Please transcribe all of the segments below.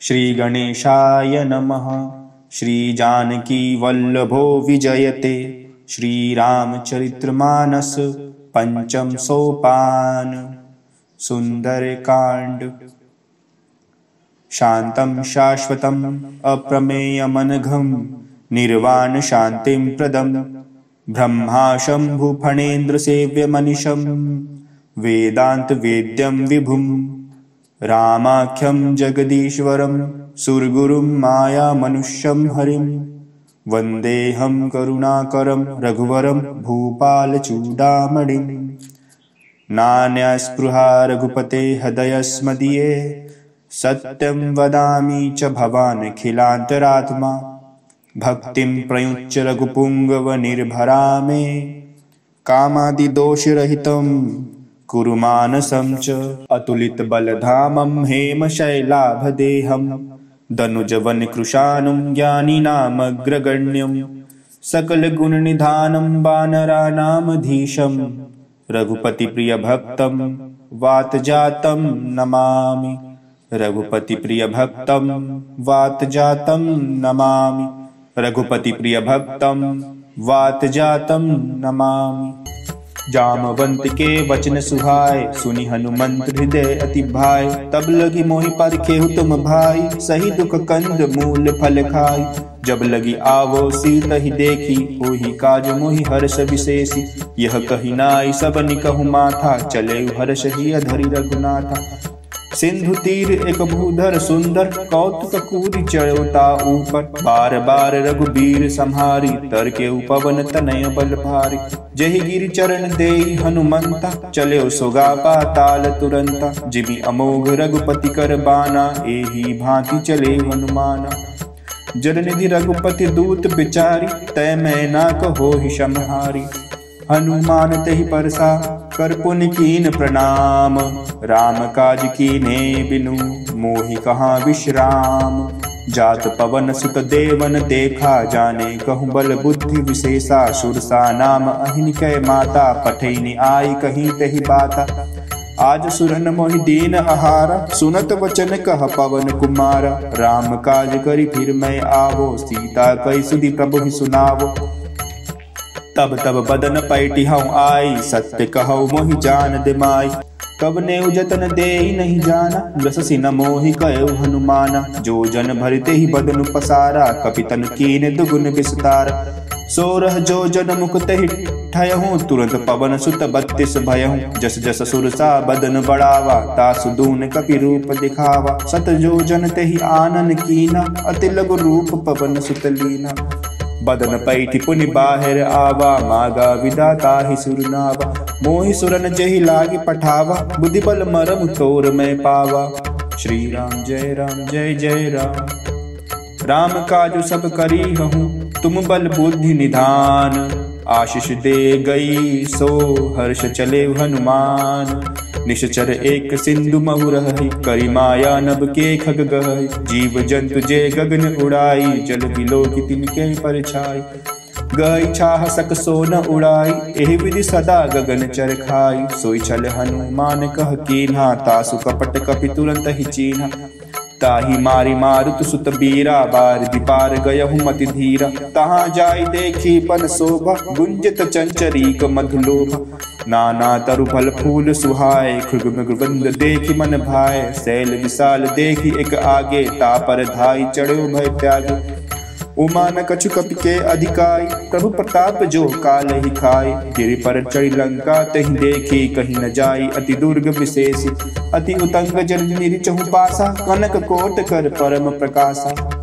श्रीगणेशाय नमः। श्रीजानकीवल्लभो विजयते। श्रीरामचरित्रमानस पञ्चम सोपान। सुन्दरकाण्ड। शान्तं शाश्वतम् अप्रमेयमनघं निर्वाणशान्तिं प्रदं ब्रह्मा शम्भुफणेन्द्रसेव्यमनिशं वेदान्तवेद्यं विभुं रामाख्यं जगदीश्वरं सुरगुरुं मायामनुष्यं हरिं। वन्देऽहं करुणाकरं रघुवरं भूपालचूडामणिम् नान्यस्पृहा रघुपते हृदयस्मदीये सत्यं वदामि च भवानखिलान्तरात्मा भक्तिं प्रयुच्य रघुपुङ्गवनिर्भरा मे कामादिदोषरहितं कुरु मानसं च अतुलितबलधामं हेमशैलाभदेहं दनुजवनकृशानुं ज्ञानिनामग्रगण्यं सकलगुणनिधानं वानरानामधीशं रघुपतिप्रियभक्तं वातजातं नमामि। रघुपतिप्रियभक्तं वातजातं नमामि। रघुपतिप्रियभक्तं वातजातं नमामि जामवंत के वचन सुहाय, सुनि हनुमंत हृदय अति भाई तब लगी मोहि पर खेहु तुम भाई, सही दुख कंद मूल फल खाई। जब लगी आवो सीत ही देखी हो ही काज मोहि हर्ष विशेषी। यह कही नाई, सब निकहु माथा, चले हर्ष ही अधरी रघुनाथा। सिंधु तीर एक भूधर सुंदर कौतुक कूरी चढ़ोता ऊपर। बार बार रघुबीर संहारी तर के पवन तनय बल भारी। जही गिर चरण दे हनुमंता, चले सुगा पाताल तुरंता। जिमि अमोघ रघुपति कर बाना, एही भांति चले हनुमाना। जलनिधि रघुपति दूत बिचारी तय मैं ना कहो ही समहारी हनुमान तहि परसा, कर पुन कीन प्रणाम। राम काज कीने बिनु, मोहि कहाँ विश्राम। जात पवन सुत देवन देखा जाने, कहूँ बल बुद्धि विशेषा, सुरसा नाम अहिन कै माता, पठैनि आई कहीं तही बाता। आज सुरन मोहि दीन आहारा, सुनत वचन कह पवन कुमार। राम काज करी फिर मैं आवो, सीता कई सुधी प्रभु ही सुनावो। तब तब बदन पैटी हूँ आई, सत्य कहो मोहि जान दे माई कब ने जतन दे नहीं जाना रससी न मोहि कयो हनुमाना। जो जन भरते ही बदन पसारा, कपितन कीन दुगुन विस्तार। सोरह जो जन मुकुत ही तुरंत पवन सुत बत्तीस भयहूँ। जस जस सुरसा बदन बढ़ावा, तासु दून कपि रूप दिखावा। सत जो जन ते ही आनन कीना, अति लघु रूप पवन सुत लीना। बदन पैठी पुनि बाहर आवा मागा विदाता ही सुरनावा मोहि सुरन जही लागी पठावा बुद्धि बल मरम तोर में पावा श्री राम जय राम जय जय राम राम काजु सब करी हूँ तुम बल बुद्धि निधान आशीष दे गई सो हर्ष चले हनुमान निश्चर एक सिंधु रही माया नब के खग गह। जीव जंतु जे गगन उड़ाई, जल बिलो की तिनके पर छाई गई छाह सक सो न उड़ाई, एहि विधि सदा गगन चर खाई। सोई चल हनुमान कह कीन्हा, तासु कपट कपि तुरंत ही चीन्हा। ताही मारी मारुत सुत बीरा, बार दिपार गयहु मति धीरा। तहाँ जाय देखी पन शोभा, गुंजत चंचरीक मधुलोभा। नाना तरु फल फूल सुहाय खुग मृगबंद देखि मन भाय शैल विशाल देखि एक आगे तापर धाई चढ़ो भय त्यागे उमा न कछु कपि के अधिकाई, प्रभु प्रताप जो काल ही खाए गिरि पर चढ़ी लंका, तही देखी कहीं न जाई। अति दुर्ग विशेष अति उतंग जल निरी पासा। कनक कोट कर परम प्रकाशा।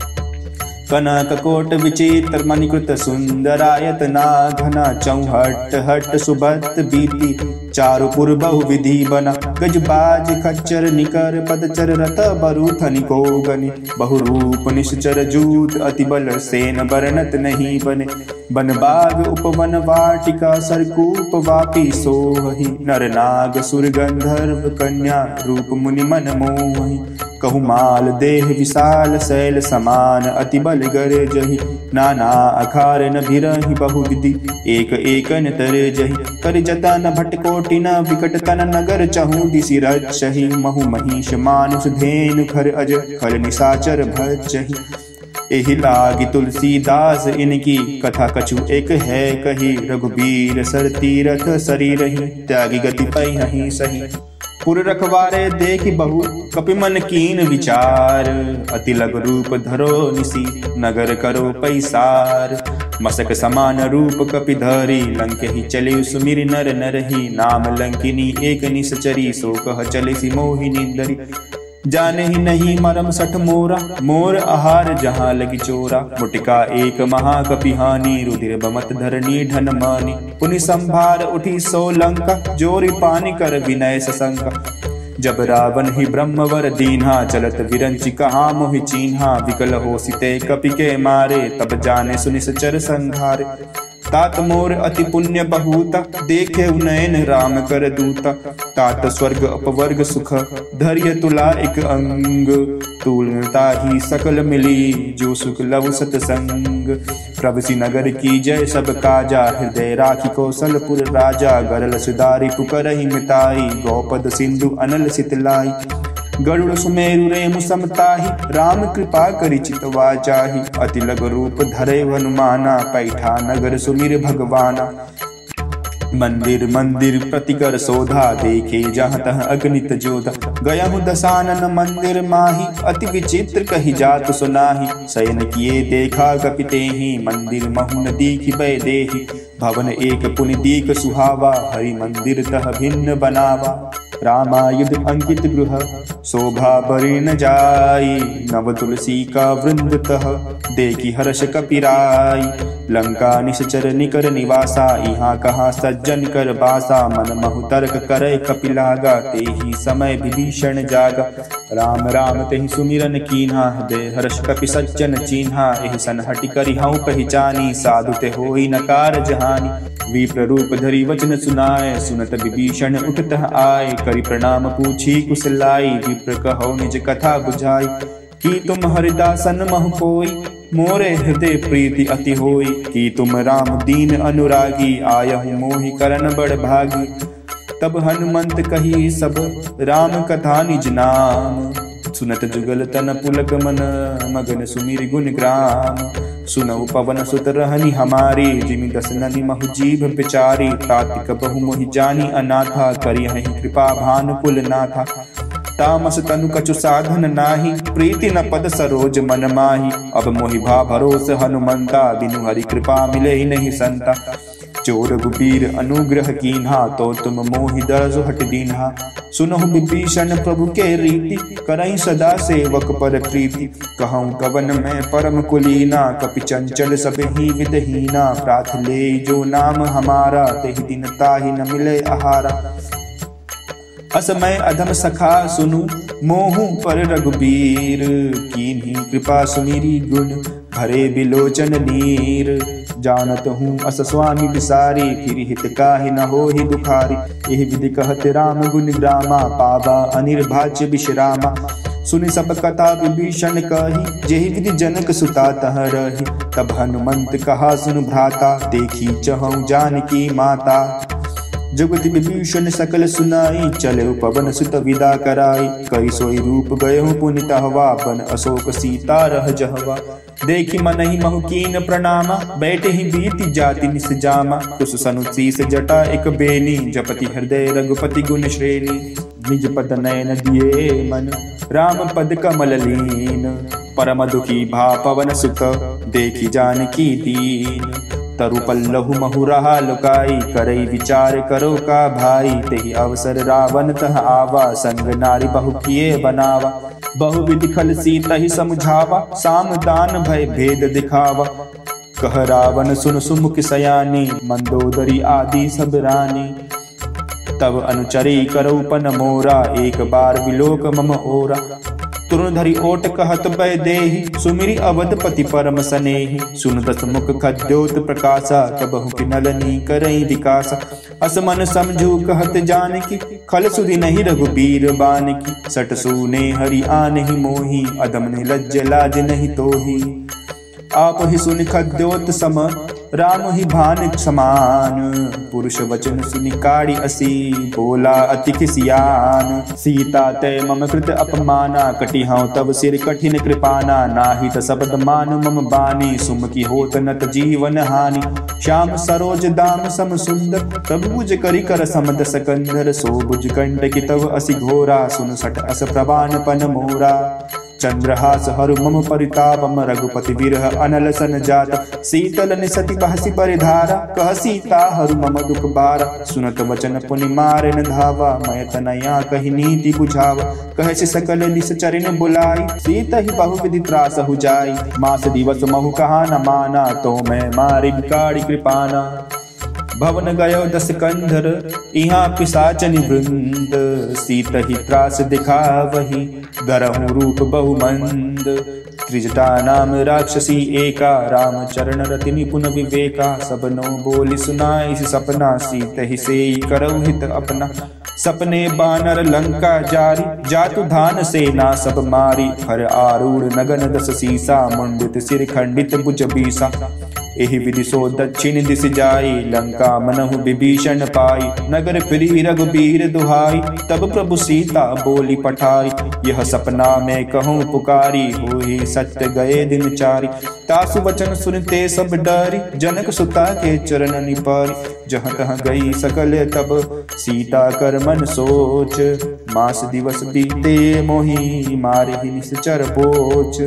कनक कोट विचित्र मणिकृत सुंदरायत ना घना चौहट हट सुबत बीती। चारु पुर बहु विधि बना गजबाज खच्चर निकर पदचर रत बरु थनिको गनि बहु रूप निश्चर जूत अति बल सेन बरनत नहीं बने बन बाग उपवन वाटिका सरकूप वापी सोहि नर नाग सुर गंधर्व कन्या रूप मुनि मन मोहि कहु, माल देह विशाल शैल समान, अति बल गर जही। नाना अखार न भिरही बहु विधि एक एक न तर जही। कर जतन भटकोटि न विकट तन नगर चहु दिशि रही महु महिष मानुष धेनु खर अज खल निशाचर भचही एहि लागी तुलसीदास इनकी कथा कछु एक है कही। रघुबीर सर तीरथ शरीर त्यागी गति पही सही। पुर रखवारे देख बहु, कपि मन कीन विचार। अति लग रूप धरो निसी, नगर करो पैसार। मसक समान रूप कपि धरी, लंक ही चले सुमिर नर नर ही नाम लंकिनी एक निसचरी सो कह चले सी मोहिनी दरी जाने ही नहीं मरम सठ मोरा। मोर आहार जहाँ लगी चोरा। मुटिका एक महाकपिहानी, रुधिर बमत धरनी, ढन मानी। पुनि संभार उठी सो लंका जोरी पानी कर विनय ससंका। जब रावण ही ब्रह्मवर दीन्हा, चलत विरंचि कहा मोहि चीन्हा। विकल हो सिते कपि के मारे, तब जाने सुनिस चर संघारे। तात मोर अति पुण्य बहुता, देखे उनयन राम कर दूता। तात स्वर्ग अपवर्ग सुख, धैर्य तुला एक अंग। तुलता ही सकल मिली, जो सुख लव सतसंग। प्रभसी नगर की जय सब काजा, हृदय राखी कौशलपुर राजा। गरल सुधारी पुकर ही मिताई, गौपद सिंधु अनल सितलाई। गरुड़ सुमेरु रेम समताही राम कृपा करि चितवा चाही अति लग रूप धरे हनुमाना पैठा नगर सुमिर भगवाना। मंदिर मंदिर प्रतिकर सोधा, देखे जहाँ तह अग्नित जोधा। गया हूँ दसानन मंदिर माही, अति विचित्र कही जात सुनाही। शयन किए देखा कपिते ही मंदिर महु नदी की बै देही भवन एक पुनि दीक सुहावा, हरि मंदिर तह भिन्न बनावा। रामायुध अंकित गृह शोभा परिण जाई नव तुलसी का वृंद तह देखी हर्ष कपिराई लंका निश्चर निकर निवासा यहाँ कहाँ सज्जन कर बासा मन महु तर्क करे कपिलागा, ते ही समय विभीषण जागा राम राम ते सुमिरन कीन्हा हृदय हर्ष कपि सज्जन चिन्हा, एहि सन हटि करि हूँ पहचानी साधु ते होई नकार जहानी। विप्र रूप धरी वचन सुनाए, सुनत विभीषण उठत आए, करि प्रणाम पूछी कुशलाई विप्र कहो निज कथा बुझाई। कि तुम हरिदासन मह कोई? मोरे हृदय प्रीति अति होई। कि तुम राम दीन अनुरागी? आय मोहि करन बड़ भागी। तब हनुमंत कही सब, राम कथा निज नाम। सुनत जुगल तन पुलक मन, मगन सुमिर गुण ग्राम। सुनऊ पवन सुत रहनी हमारी जिमि दस ननी महु जीभ पिचारी। तातिक बहु मोहि जानी अनाथा, करी हही कृपा भानुकुल नाथा। तामस तनु कछु साधन नाही, प्रीति न पद सरोज मन माही। अब मोहि भा भरोस हनुमंता, बिनु हरि कृपा मिले ही नहीं संता। चोर गुबीर अनुग्रह कीन्हा तो तुम मोहि दरज हट दीन्हा। सुनहु विभीषण प्रभु के रीति, करई सदा सेवक पर प्रीति। कहूँ कवन में परम कुलीना, कपि चंचल सब ही विदहीना प्राथ ले जो नाम हमारा, तेहि दिन ताहि न मिले आहारा। असमय अधम सखा सुनु, मोहू पर रघुबीर। कीन्ही कृपा सुमिरी गुण भरे बिलोचन नीर, जानत हूँ अस स्वामी बिसारी फिर हित काहि न हो ही दुखारी। यह विधि कहत राम गुण ग्रामा पावा अनिर्भाज्य विश्रामा। सुनि सब कथा विभीषण कही जेहि विधि जनक सुता तह रही। तब हनुमंत कहा, सुन भ्राता, देखी चहु जानकी माता। जुगति विभीषण सकल सुनाई, चले पवन सुत विदा कराई। कई सोई रूप गए पुनित हवा, बन अशोक सीता रह जहवा। देखी मन ही महुकीन प्रणामा, बैठे ही बीती जाति निस जामा। कुछ सनु शीस जटा एक बेनी, जपति हृदय रघुपति गुण श्रेणी। निज पद नयन दिए मन, राम पद कमल लीन। परम दुखी भा पवन सुख देखी जानकी दीन। तरु पल्लहु महु रहा लुकाई करई विचार करो का भाई तेहि अवसर रावण तह आवा संग नारी बहु किए बनावा। बहु विधि खल सीता ही समझावा साम दान भय भेद दिखावा कह रावण सुन सुमुख सयानी मंदोदरी आदि सब रानी तब अनुचरी करो पन मोरा एक बार विलोक मम ओरा। तुरन धरी ओट कहत बै दे सुमिरी अवधपति परम सने सुन दस मुख खद्योत प्रकाशा, तब की नलनी करई विकास। अस मन समझू कहत जान की खल सुधि नहीं रघुबीर बान की सट सुने हरि आन ही मोही, अदम ने लज्ज लाज नहीं तो ही आप ही सुन खद्योत सम, राम ही भान समान। पुरुष वचन सुनि काड़ी असी, बोला अति खिसियान सीता ते मम कृत अपमाना, कटि हूँ तब सिर कठिन कृपाना। नाही त शब्द मान मम बानी सुम की होत नत जीवन हानि। श्याम सरोज दाम सम सुंदर तब बुझ करी कर समद सकंदर। सो बुझ कंड की तब असी घोरा, सुन सट अस प्रवान पन मोरा। चंद्रहास हरु मम परितापम रघुपति विरह अनल सन जात। शीतल निसति बहसी परिधारा कह सीता हरु मम दुख बार। सुनत वचन पुनि मारे न धावा मैं तनया कही नीति बुझाव। कह से सकल निस चरण बुलाई, सीत ही बहु विधि त्रास हो जाई मास दिवस महु कहा न माना तो मैं मारी बिकाड़ी कृपाना। भवन गयो दस कंधर यहाँ पिसाचन वृंद सीत ही त्रास दिखा वही गरहु रूप बहुमंद। त्रिजटा नाम राक्षसी एका राम चरण रति निपुण विवेका। सब नो बोली सुनाई सपना सीत ही से करौ हित अपना। सपने बानर लंका जारी, जातु धान सेना सब मारी। हर आरूढ़ नगन दस सीसा मुंडित सिर खंडित भुज बीसा। एहि सो दक्षिण दिश जाई, लंका मनहु विभीषण पाई, नगर फिरी रघुबीर दुहाई, तब प्रभु सीता बोली पठाई। यह सपना में कहूँ पुकारी हो ही सत्य गए दिन चारी। तासु वचन सुनते सब डरी, जनक सुता के चरण निपारी। जहाँ तहाँ गई सकल तब, सीता कर मन सोच। मास दिवस बीते मोही मारे निश्चर पोच।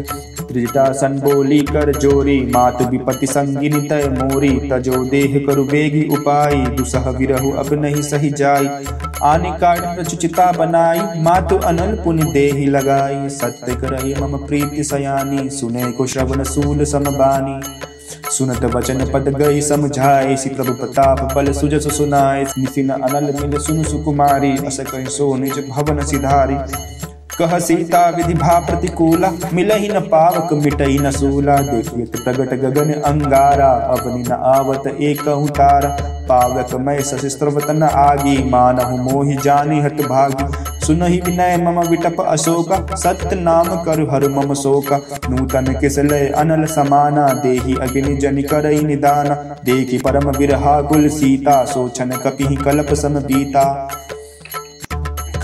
त्रिजटा सन बोली कर जोरी। मात विपति संगिनी तय मोरी। तजो देह करु बेगी उपाई। दुसह विरहु अब नहीं सही जाई। आने काट प्रचुचिता बनाई। मातु अनल पुनि देहि लगाई। सत्य करही मम प्रीति सयानी। सुने को श्रवण सूल समबानी। सुनत वचन पद गई समझाए सी प्रभु प्रताप बल सुजस सुनाए निसिन अनल मिल सुन सुकुमारी। अस कहीं सो निज भवन सिधारी। कह सीता विधि भा प्रतिकूला, मिलही न पावक मिटई न सूला। देखिए प्रगट गगन अंगारा, अवनि न आवत एक तारा पावक मैं सशिस्त्रवत न आगी, मानहु मोहि जानी हत भागी। सुनहि विनय मम विटप अशोका सत्य नाम कर हर मम शोका। नूतन किसलय अनल समाना, देहि अग्नि जनि करई निदान। देखि परम विरहा कुल सीता, सोचन कपि कल्प सम बीता।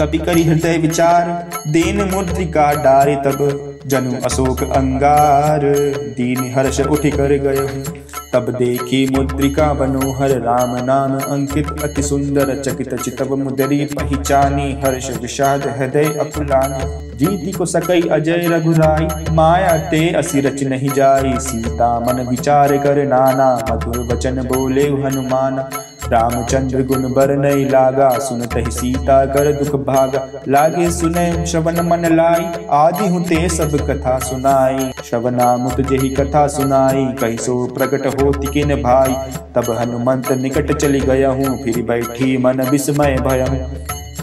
कपि करी हृदय विचार, दीन मुद्रिका डारे तब। जनु अशोक अंगार, दीन हर्ष उठ कर गए। तब देखी मुद्रिका मनोहर, राम नाम अंकित, अति सुंदर, चकित चितव मुदरी पहचानी। हर्ष विषाद हृदय अकुलानी जीति को सकई अजय रघुराई। माया ते असि रच नहीं जाई। सीता मन विचार कर नाना। मधुर वचन बोले हनुमान। रामचंद्र गुण बर नहीं लागा, सुनत ही सीता कर दुख भागा। लागे सुने श्रवण मन लाई, आदि हूँ ते सब कथा सुनाई। श्रवनामुत जही कथा सुनाई, कही सो प्रकट हो किन भाई। तब हनुमंत निकट चली गया हूँ, फिर बैठी मन विस्मय भय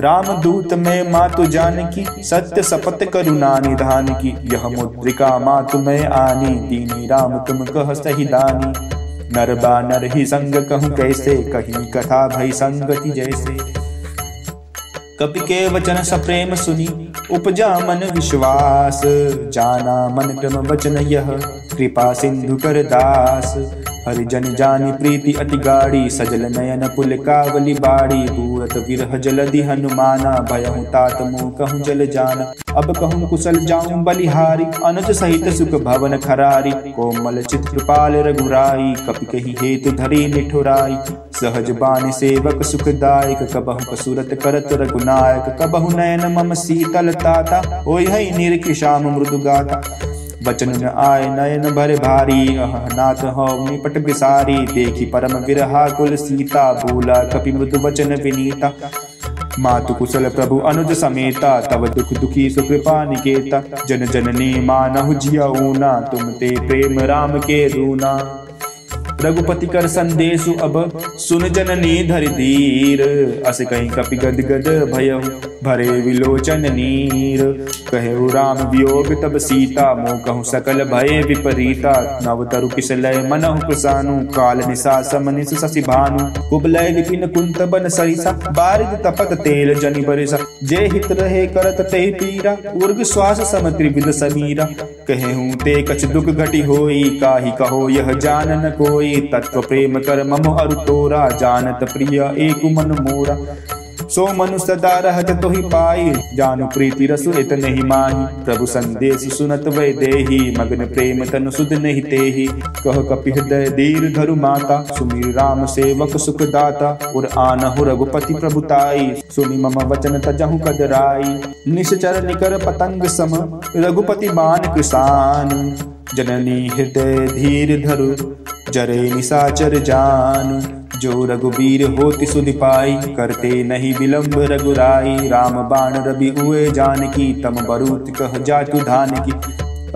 राम दूत में मातु जान की सत्य सपत करुणा निधान की यह मुद्रिका मातु में आनी, दीनी राम तुम कह सही दानी। नर बानर ही संग कहूँ कैसे? कही कथा भई संगति जैसे। कपि के वचन सप्रेम सुनी, उपजा मन विश्वास। जाना मन क्रम वचन यह। कृपा सिंधु कर दास हरिजन जानी प्रीति अति गाड़ी सजल नयन पुल कावली बाड़ी। पूरत विरह जलधि हनुमाना, भयहु तात मुँह कहूँ जल जाना। अब कहूँ कुशल जाऊँ बलिहारी, अनुज सहित सुख भवन खरारी। कोमल चित्रपाल रघुराई, कपि कही हेतु धरी निठुराई। सहज बानी सेवक सुखदायक, कबहु कसुरत करत रघुनायक। कबहु नयन मम शीतल ताता ओ निरख श्याम मृदु वचन न आय, नयन भर भारी। अह, नाथ हो निपट बिसारी। देखी परम विरहा कुल सीता। बोला कपि मृदु वचन विनीता। मातु कुशल प्रभु अनुज समेता। तब दुख दुखी सुकृपा निकेता। जन जननी मानहु जिया ऊना तुम ते प्रेम राम के रूना रघुपति कर संदेश अब सुन जननी धर धीर अस कहीं कपि गद गद भय, भरे विलोचन नीर। कहे राम वियोग तब सीता, मो कहूँ सकल भय विपरीता। नव तरु किस लय मनहु प्रसानु, काल निशा समनिस शशि भानु। कुबलय विपिन कुंत बन सरिसा, बारिद तपत तेल जनि बरिसा। जे हित रहे करत ते पीरा, उर्ग श्वास सम त्रिविध समीरा। कहे हूँ ते कछ दुख घटी होई, काहि कहो यह जान न कोई। तत्व प्रेम कर मम अरु तोरा, जानत प्रिय, एक मन मोरा। सो मनु सदा रहत तो ही पाई, जानु प्रीति रसु इत नहीं माही। प्रभु संदेश सुनत वै देही, मगन प्रेम तनु सुध नहीं तेही। कह कपि हृदय धीर धरु माता, सुमीर राम सेवक सुख दाता। उर आन हो रघुपति प्रभुताई सुनि मम वचन तजहु कदराई। निश्चर निकर पतंग सम, रघुपति बान किसान। जननी हृदय धीर धरु जरे निशाचर जान, जो रघुबीर होति सुधि पाई, करते नहीं विलंब रघुराई, राम बाण रवि हुए जानकी, तम बरूत कह जातु धान की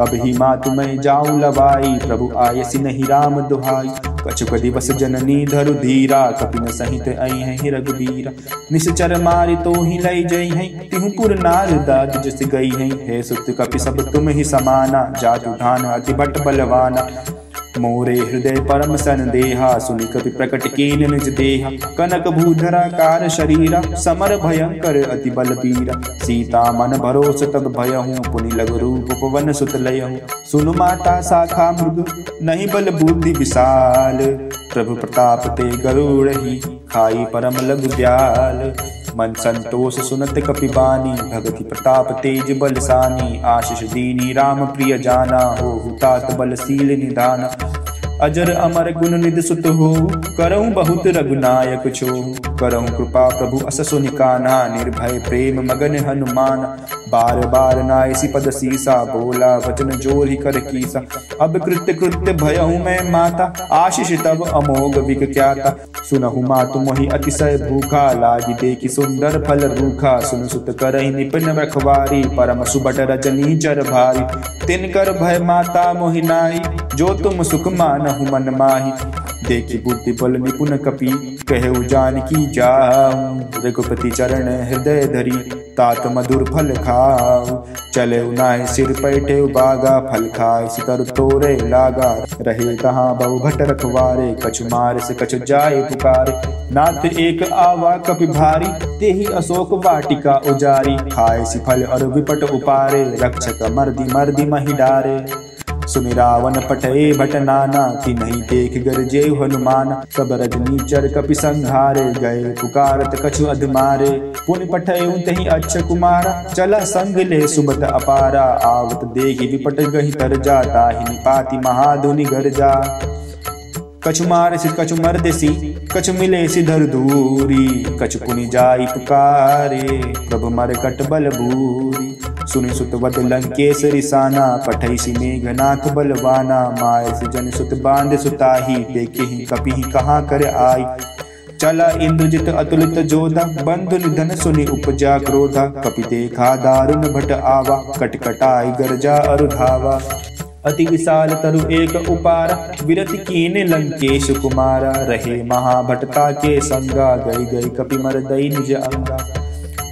अब ही मातु मैं जाऊँ लवाई प्रभु आयसी नहीं राम दुहाई। कछुक दिवस जननी धरु धीरा, कपिन सहित आई है रघुबीरा। निश्चर मारि तो ही लय जई है तिहु पुर नार दाद जस गई है हे सुत कपि सब तुम ही समाना जातु धान अति बट बलवाना। मोरे हृदय परम सन देहा सुनि कपि प्रकट कीन निज देहा। कनक भूधराकार शरीरा, समर भयंकर अति बल पीर सीता मन भरोस तब भय हूँ पुनि लघु रूप पवन सुत लय हूँ सुन माता शाखा मृग, नहीं बल बुद्धि विशाल। प्रभु प्रताप ते गरुड़ ही खाई परम लघु दयाल। मन संतोष सुनत कपिबानी भगति प्रताप तेज बलसानी। आशीष दीनी राम प्रिय जाना। हो हुतात बलशील निदान। अजर अमर गुण निध सुत हो। करऊं बहुत रघुनायक छो। करऊं कृपा प्रभु अस सुनिकाना निर्भय प्रेम मगन हनुमान। बार बार नायसी पद सीसा। बोला वचन ज़ोर ही कर कीसा। अब कृत्य कृत्य भयहूँ मैं माता। आशीष तब अमोघ विक क्या सुनहु मातु मोहि अतिशय भूखा। लागी देखी सुंदर फल रूखा। सुन सुत कर निपन रखवारी। परम सुबट रजनी चर भारी। तिन कर भय माता मोहि नाई। जो तुम सुख मानहु मन माही, देखी बुद्धि बल निपुण कपि कहे जान की जाऊँ। रघुपति चरण हृदय धरी, तात मधुर फल खाऊ। चले उनाय सिर पैठे बागा, फल खाए सितर तोरे लागा। रहे तहाँ बहु भट रखवारे, कछु मार से कछु जाए पुकारे। नाथ एक आवा कपि भारी ते अशोक वाटिका उजारी। खाए सि फल और विपट उपारे, रक्षक मर्दी मर्दी मही डारे। सुनि पटे भट नाना कि नहीं देख गरजे हनुमान। सब रजनी चर कपि संहारे, गए पुकारत कछु अधमारे। पुन पठे तही अच्छ कुमारा, चला संग ले सुबत अपारा। आवत देगी विपट गही तर जाता ही पाति महाधुनि घर जा। कछु मार कछु मर्दसी कछु मिले सिधर दूरी कछ पुनि जाई पुकारे, प्रभु मर कट बल भूरी सुनि सुत वद लंकेश रिसाना पठई सि मेघनाथ बलवाना। माय जन सुत बाँध सुताही, देखे ही कपि कहाँ कर आई। चला इंद्रजित अतुलित जोधा बंधु निधन सुनि उपजा क्रोधा। कपि देखा दारुण भट आवा, कटकटाई गरजा अरुधावा। अति विशाल तरु एक उपारा, विरति कीन लंकेश कुमारा। रहे महाभटता के संगा, गई गई कपि मर दई निज अंगा।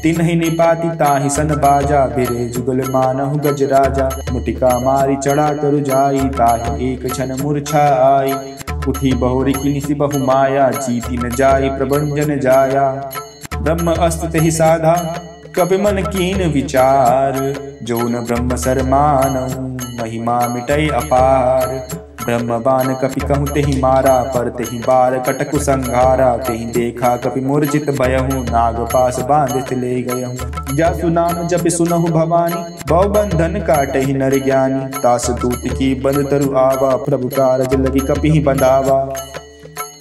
तिन्हि निपाति ताहि सन बाजा, बिरे जुगल मानहु गज राजा। मुटिका मारी चढ़ा तरु जाई, ताहि एक क्षण मूर्छा आई उठी बहुरी किनिसी बहु माया, जीती न जाई प्रबंजन जाया। ब्रह्म अस्त्र ही साधा कपि मन कीन विचार, जो न ब्रह्म सरमानऊ महिमा मिटई अपार। ब्रह्म बान कपि कहु तेहि मारा, पर तेहि बार कटकु संघारा। तेहि देखा कपि मूर्जित भयहु नाग पास बांधित ले गयहु। जासु नाम जप सुनहु भवानी भव बंधन काटहि नर ज्ञानी। तास दूत की बंद तरु आवा, प्रभु कारज लगी कपि बंधावा।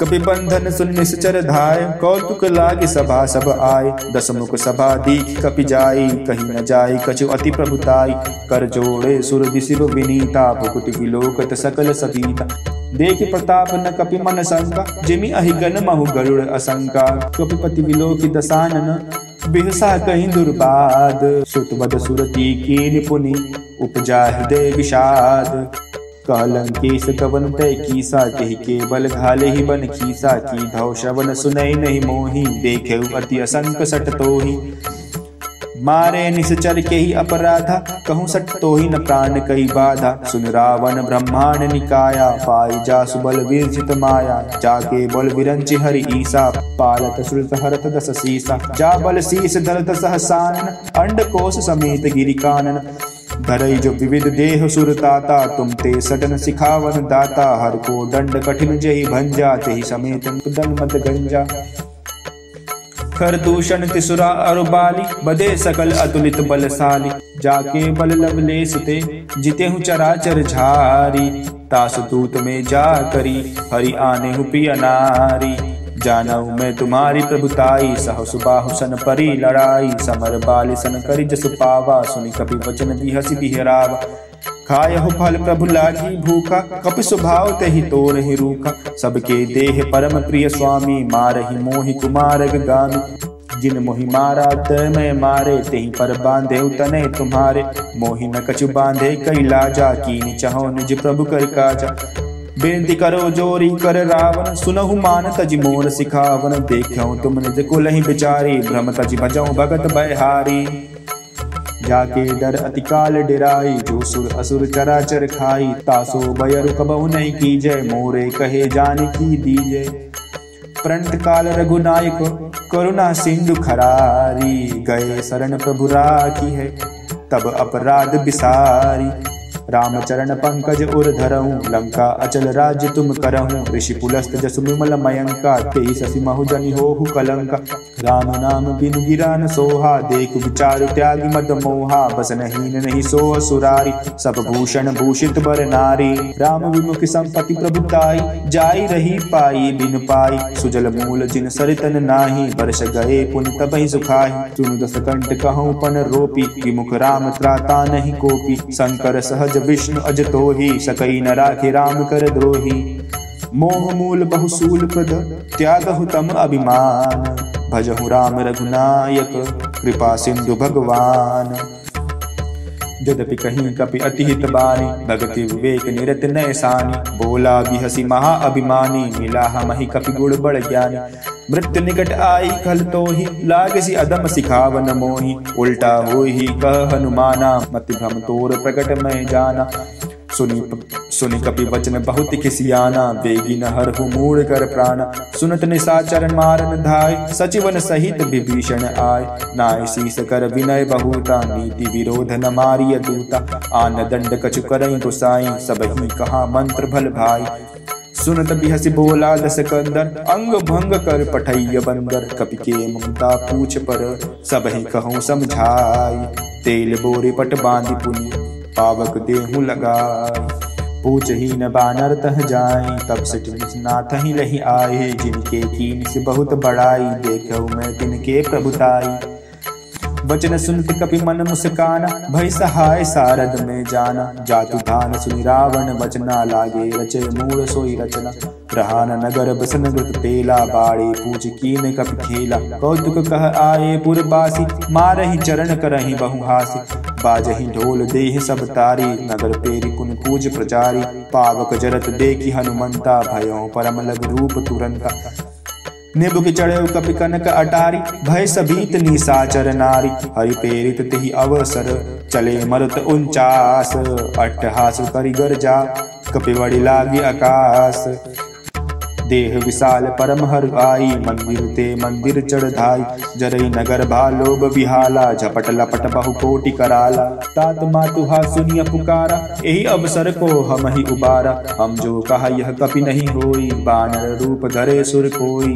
कपि बंधन सुन निश्चर धाय, कौतुक लागे सभा सब आय। दसमुख सभा दीख कपि जाई, कहीं न जाई, कछु अति प्रभुताई कर जोड़े सुर दिशिव विनीता, भुकुट विलोकत सकल सतीता। देख प्रताप न कपि मन शंका, जिमि अहिगन महु गरुड़ असंका। कपिपति विलोकी दसानन बिहसा कहीं दुर्बाद सुत बद सुरती की निपुनि उपजा हृदय विषाद। कहलंकेश कवन तय कीसा, कही के बल घाले ही बन खीसा, की धौ श्रवण सुनई नहीं मोही देखे अति असंक सट तो ही मारे निश्चर के ही अपराधा, कहूँ सट तो ही न प्राण कई बाधा। सुन रावण ब्रह्मांड निकाया, पाई जा सुबल वीरजित माया। जाके बल विरंच हरि ईसा, पालत सुलत हरत दस सीसा। जा बल शीस धरत सहसानन, अंड कोश समेत गिरि कानन धरई जो विविध देह सुरताता, तुम ते सडन सिखावन दाता। हर को दंड कठिन जही भंजा, तेहि समेत मत गंजा। कर दूषण तिसुरा अरुबाली बदे सकल अतुलित बलशाली जाके बल लवलेस ते जिते हूँ चराचर झारी। तास दूत में जा करी, हरि आने हूँ पिया नारी। जानऊ मैं तुम्हारी प्रभुताई। सहस बाहुसन परी लड़ाई। समर बाल सन करी जस पावा। सुनि कपि वचन बिहसी बिहरावा खाय हो फल प्रभु लागी भूखा। कपि स्वभाव तहि तोर ही रूखा। सबके देह परम प्रिय स्वामी। मारहि मोहि कुमार गामी। जिन मोहि मारा तय मारे। तेहि पर बांधे तने तुम्हारे। मोहि न कछु बांधे कई लाजा। कीन चाहो निज प्रभु कर काजा। बेनती करो, जोरी कर रावण। सुनहु मान तज मोर सिखावन। देखो तुम निज कुल ही बिचारी। भ्रम तज भजो भगत बहारी। जाके डर अतिकाल डिराई। जो सुर असुर चराचर खाई। तासो बयर कबहु नहीं की जय मोरे कहे जान की दीजय प्रणत काल रघुनायक, करुणा सिंधु खरारी। गए शरण प्रभु राखी है, तब अपराध बिसारी। रामचरण पंकज उर धरहूँ लंका अचल राज्य तुम करहूँ ऋषि पुलस्त जस विमल मयंका तेई ससी महु जनि हो कलंका। राम नाम बिन गिरा न सोहा, देख विचार त्याग मद मोहा। बस नहीं नहीं सो सुरारी, सब भूषण भूषित बर नारी। राम विमुख संपत्ति प्रभुताई जाई रही पाई, बिन पाई। सुजल मूल जिन सरितन नाही वर्ष गए पुन तबहि सुखाई सुन दस कंठ कहूँ पन रोपी, विमुख राम त्राता नहीं कोपी। शंकर सहज विष्णु अज तो ही सकई न राखे राम कर द्रोही। मोह मूल बहुसूल पद, त्यागहु तम अभिमान। भजहु राम रघुनायक, कृपा सिंधु भगवान। यद्यपि कहीं कपि अतिहित बानी भगति विवेक निरत नयसानी। बोला भी हसी महा अभिमानी, मिला हम ही कपि गुड़ बड़ ज्ञानी। मृत्यु निकट आई, खल तो ही लाग सी अदम सिखावन मोही। उल्टा हो ही कह हनुमाना, मत भ्रम तोर प्रकट मैं जाना। सुनी, सुनि कपि वचन बहुत खिसियाना बेगी न हर हु मूड़ कर प्राण। सुनत निशाचर मारन धाय, सचिवन सहित विभीषण आय। नाय शीस कर विनय बहुता, नीति विरोध न मारिय दूता। आन दंड कछु करई गुसाई, सब ही कहा मंत्र भल भाई। सुनत बिहसी बोला दस कंदर अंग भंग कर पठैय बंदर। कपि के ममता पूछ पर, सब ही कहूँ समझाई। तेल बोरे पट बांधी पुनी पावक देहु लगाए पूछ ही न बानर तह जाए, तब से नाथ ही रही आए, जिनके कीन से बहुत बड़ाई, देखो मैं तिनके प्रभुताई। वचन सुनते कपि मन मुस्काना भय सहाय सारद में जाना। जातु धान सुनि रावण बचना लागे रचे मूल सोई रचना। प्रहान नगर बसन गृत तेला, बाड़े, पूज कीन कप खेला। कौतुक कह आए पुरबासी मारही चरण करही बहुहासी बाजही ढोल देह सब तारी, नगर पेरी कुन पूज प्रचारी। पावक जरत देखी हनुमंता, भयो परम लग रूप तुरंता। निबुक चढ़े कपि कनक अटारी, भय सबीत निशाचर नारी। हरि प्रेरित तिहि अवसर, चले मरुत उनचास। अट्टहास करि कपि बड़ी लागी आकाश देह विशाल परम हर आई, मंदिर ते मंदिर चढ़ धाई। जरई नगर भालोब बिहाला झपट लपट बहु कोटि कराला। तात मातुहा सुनिय पुकारा यही अवसर को हम ही उबारा। हम जो कहा यह कपि नहीं होई, बानर रूप धरे सुर कोई।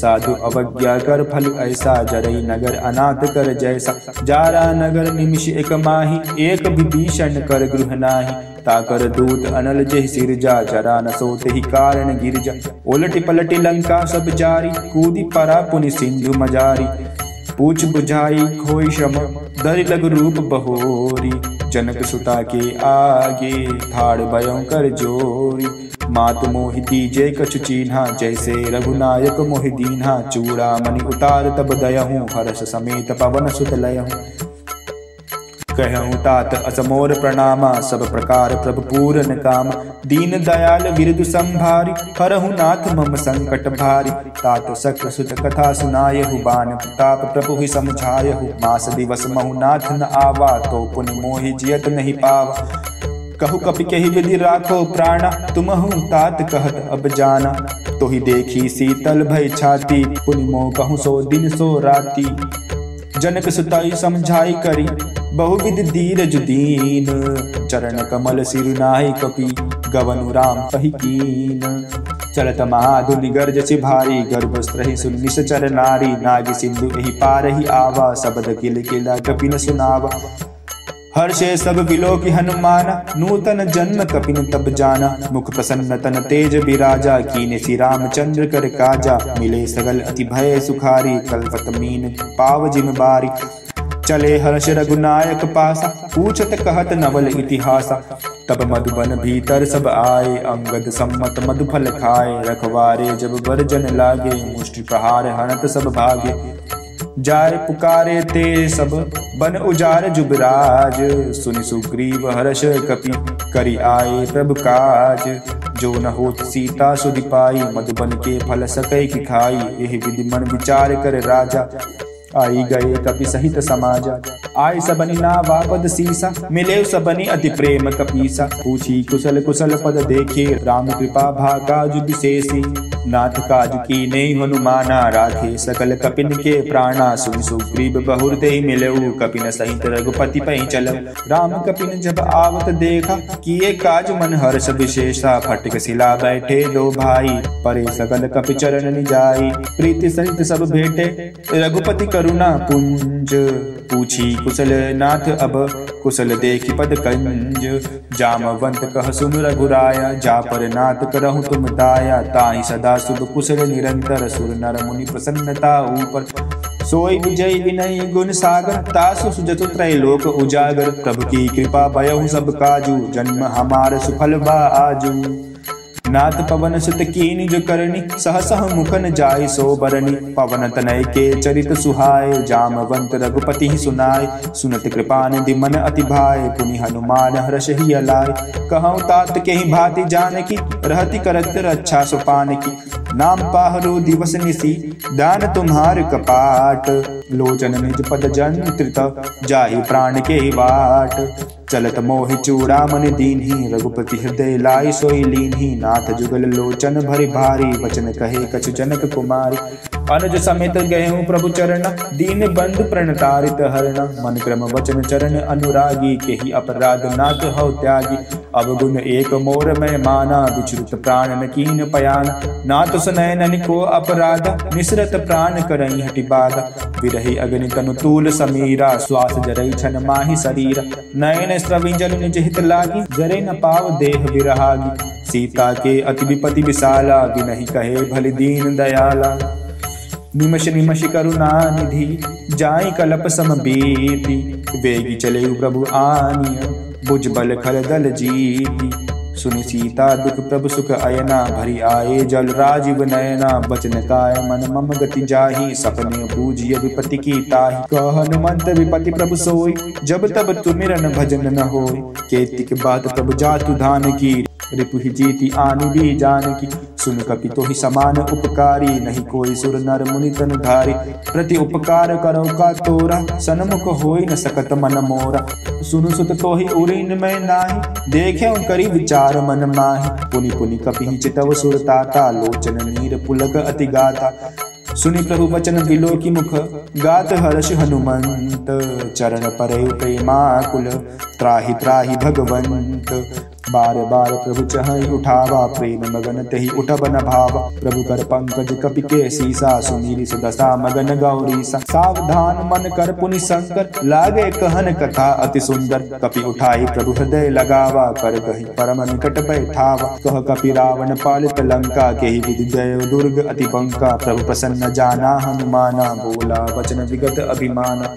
साधु अवज्ञा कर फल ऐसा जरई नगर अनाथ कर जैसा। जारा नगर निमिष एक माही, एक विभीषण कर गृह नाही। ताकर दूत अनल जय सिरजा, जरा न सोते ही कारण गिरजा। उलटी पलटी लंका सब जारी, कूदी परा पुनि सिंधु मजारी। पूछ बुझाई खोई श्रम दरि लग रूप बहोरी। जनक सुता के आगे ठाड़ भयो कर जोरी। मात मोहि जय कछु चीन्हा, जैसे रघुनायक मोहि दीन्हा। चूड़ा मणि उतार तब दयहूँ, हर्ष समेत पवन सुत लयहूँ। कहूँ तात असमोर प्रणामा, सब प्रकार प्रभु पूरन काम। दीन दयाल विरुद्ध संभारी, हरहु नाथ मम संकट भारी। तात सक्र सुत कथा सुनायहु बान प्रताप प्रभु ही समझायहु। मास दिवस महु नाथ न आवा तो पुन मोहि जियत नहीं पावा। कहु कपि कही विधि राखो प्राणा। तुमहु तात कहत अब जाना। तो ही देखी शीतल भय छाती। पुनि मोह कहूँ सो दिन सो राती। जनक सुताई समझाई करी। बहुविध धीरज दीन। चरण कमल सिर नाई कपि। गवनु राम कही कीन। चलत महाधुनि गर्ज से भारी गर्भस्त्र ही सुन निशचर नारी। नाग सिंधु यही पार ही आवा। शब्द किल किला कपिन सुनावा। हर्षे सब विलो की हनुमान, नूतन जन्म कपिन तब जाना। मुख प्रसन्न तन तेज विराजा कीने श्री रामचंद्र कर काजा। मिले सगल अति भय सुखारी, कल्पत मीन पाव जिम बारी। चले हर्ष रघुनायक पासा, पूछत कहत नवल इतिहासा। तब मधुबन भीतर सब आए, अंगद सम्मत मधुफल खाए। रखवारे जब वर्जन लागे, मुष्टि प्रहार हनत सब भागे। जाय पुकारे ते सब, बन उजार जुबराज सुनि सुग्रीव हर्ष कपि, करी आए प्रभु काज। जो न हो सीता सुधि पाई मधुबन के फल सकै की खाई। यह विधि मन विचार कर राजा। आई गए कपि सहित समाजा। आय सबनी ना वापद सीसा। मिले सबनी अति प्रेम कपीसा। पूछी कुशल कुशल पद देखे। राम कृपा भागा शेषी नाथ काज की नहीं, हनुमाना राखे सकल कपिन के प्राणा सुन सुग्रीव बहुते मिलऊ। कपिन सहित रघुपति पही चल राम कपिन जब आवत देखा, किए काज मन हर्ष विशेषा। फटक सिला बैठे दो भाई, परे सकल कपि चरण निजाई। प्रीति सहित सब भेटे, रघुपति करुणा पुंज। पूछी, कुशल नाथ, अब कुशल देखी पद कंज। जामवंत कह, सुन रघुराया, जा पर नाथ करहु तुम दाया। ताहि सदा शुभ कुशल, निरंतर सुर नर मुनि प्रसन्नता ऊपर। सोई विजय विनय गुण सागर, तासु सुजतु त्रय लोक उजागर। प्रभु की कृपा भयहु सब काजू, जन्म हमार सुफल बा आजू। नाथ पवन सुत कीन जो करनी सह सह मुखन जाय सो बरनी पवन तनय के चरित सुहाय, जामवंत रघुपति सुनाय। सुनत कृपा निधि मन अति भाय, पुनि हनुमान हर्ष ही अलाय। कहूँ तात के ही भांति जान की रहती करत रक्षा सुपान की नाम पाहरो दिवस निसी, दान तुम्हार कपाट। लोचन निज पद जन त्रित जाहि प्राण के बाट। चलत मोहि चूड़ामन दीन्ही, रघुपति हृदय लाई सोई लीन्ही। नाथ जुगल लोचन भरी भारी, वचन कहे कछु जनक कुमारी। अनुज समेत गए प्रभु चरण, दीन बंधु प्रणतारित हरण। मन क्रम वचन चरण, अनुरागी के ही अपराध नाथ हो त्यागी। अवगुण एक मोर में माना, विचरुत प्राण न कीन पयान। नाथ सुनयन को अपराध, निसरत प्राण करई हटि विरही अग्नि तनु तूल समीरा, श्वास जरई छन माही शरीर। नयन स्रवि जल निज हित लागी, जरे न पाव देह विरहागी। सीता के अति विपति विशाला, विनहि कहे भली दीन दयाला। निमश निमश करुणा निधि जाय कलप सम बीति वेगी चले प्रभु आनिय बुझ बल खल दल जीति। सुनि सीता दुख प्रभु सुख अयना, भरी आए जल राजीव नयना। बचन काय मन मम गति जाही, सपने पूजिय विपति की ताही। कह हनुमंत विपति प्रभु सोई, जब तब तुमिरन भजन न होय केतिक बात तब जातु धान की रिपु जीति आनि भी जान की सुन कपि तो ही समान उपकारी, नहीं कोई सुर नर मुनि तनु धारी। प्रति उपकार करो का तोरा, सनमुख होई न सकत मन मोरा। सुन सुत तो ही उरीन में नाही देखे करी विचार मन माही। पुनि पुनि कपि चितव सुर ताता, लोचन नीर पुलक अति गाता। सुनि प्रभु वचन विलो की मुख, गात हर्ष हनुमंत। चरण पर प्रेमाकुल त्राहि त्राहि भगवंत। बार बार प्रभु चह उठावा, प्रेम मगन तही उठब न भाव। प्रभु कर पंकज कपि के सीसा, सुनील सुदशा मगन गौरी सावधान मन कर पुनि शंकर, लागे कहन कथा अति सुंदर। कपि उठाई प्रभु हृदय लगावा, कर कही परम निकट बैठावा। कह कपि रावण पालित लंका के जय दुर्ग अति बंका प्रभु प्रसन्न जाना हनुमाना, बोला वचन विगत अभिमाना।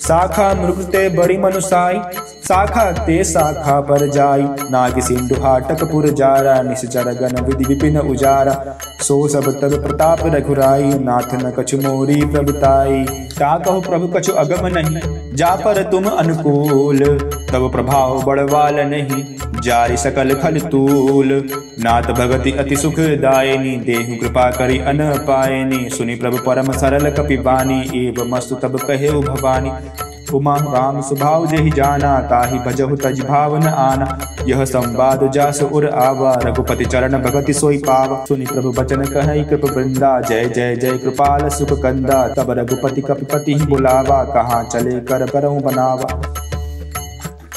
शाखा मृगते बड़ी मनुसाई शाखा ते शाखा पर जाई। नाग सिंधु हाटक पुर जारा निश्चर गण विधि विपिन उजारा। सो सब तब प्रताप रघुराई, नाथ न कछु मोरी प्रभुताई। ता कहो प्रभु कछु अगम नहीं, जा पर तुम अनुकूल। तब प्रभाव बड़वाल नहीं, जारी सकल खल तूल। नाथ भगति अति सुख दायनी देहु कृपा करी अन पायनी सुनि प्रभु परम सरल कपिबानी एव मस्तु तब कहे भवानी। उमा राम स्वभाव जहि जाना, ताहि भजहु तज भावन आना। यह संवाद जास उर आवा, रघुपति चरण भगति सोई पावा। सुनि प्रभु बचन कह कृप वृंदा, जय जय जय कृपाल सुख कंदा। तब रघुपति कपिपति ही बुलावा, कहाँ चले कर करऊँ बनावा।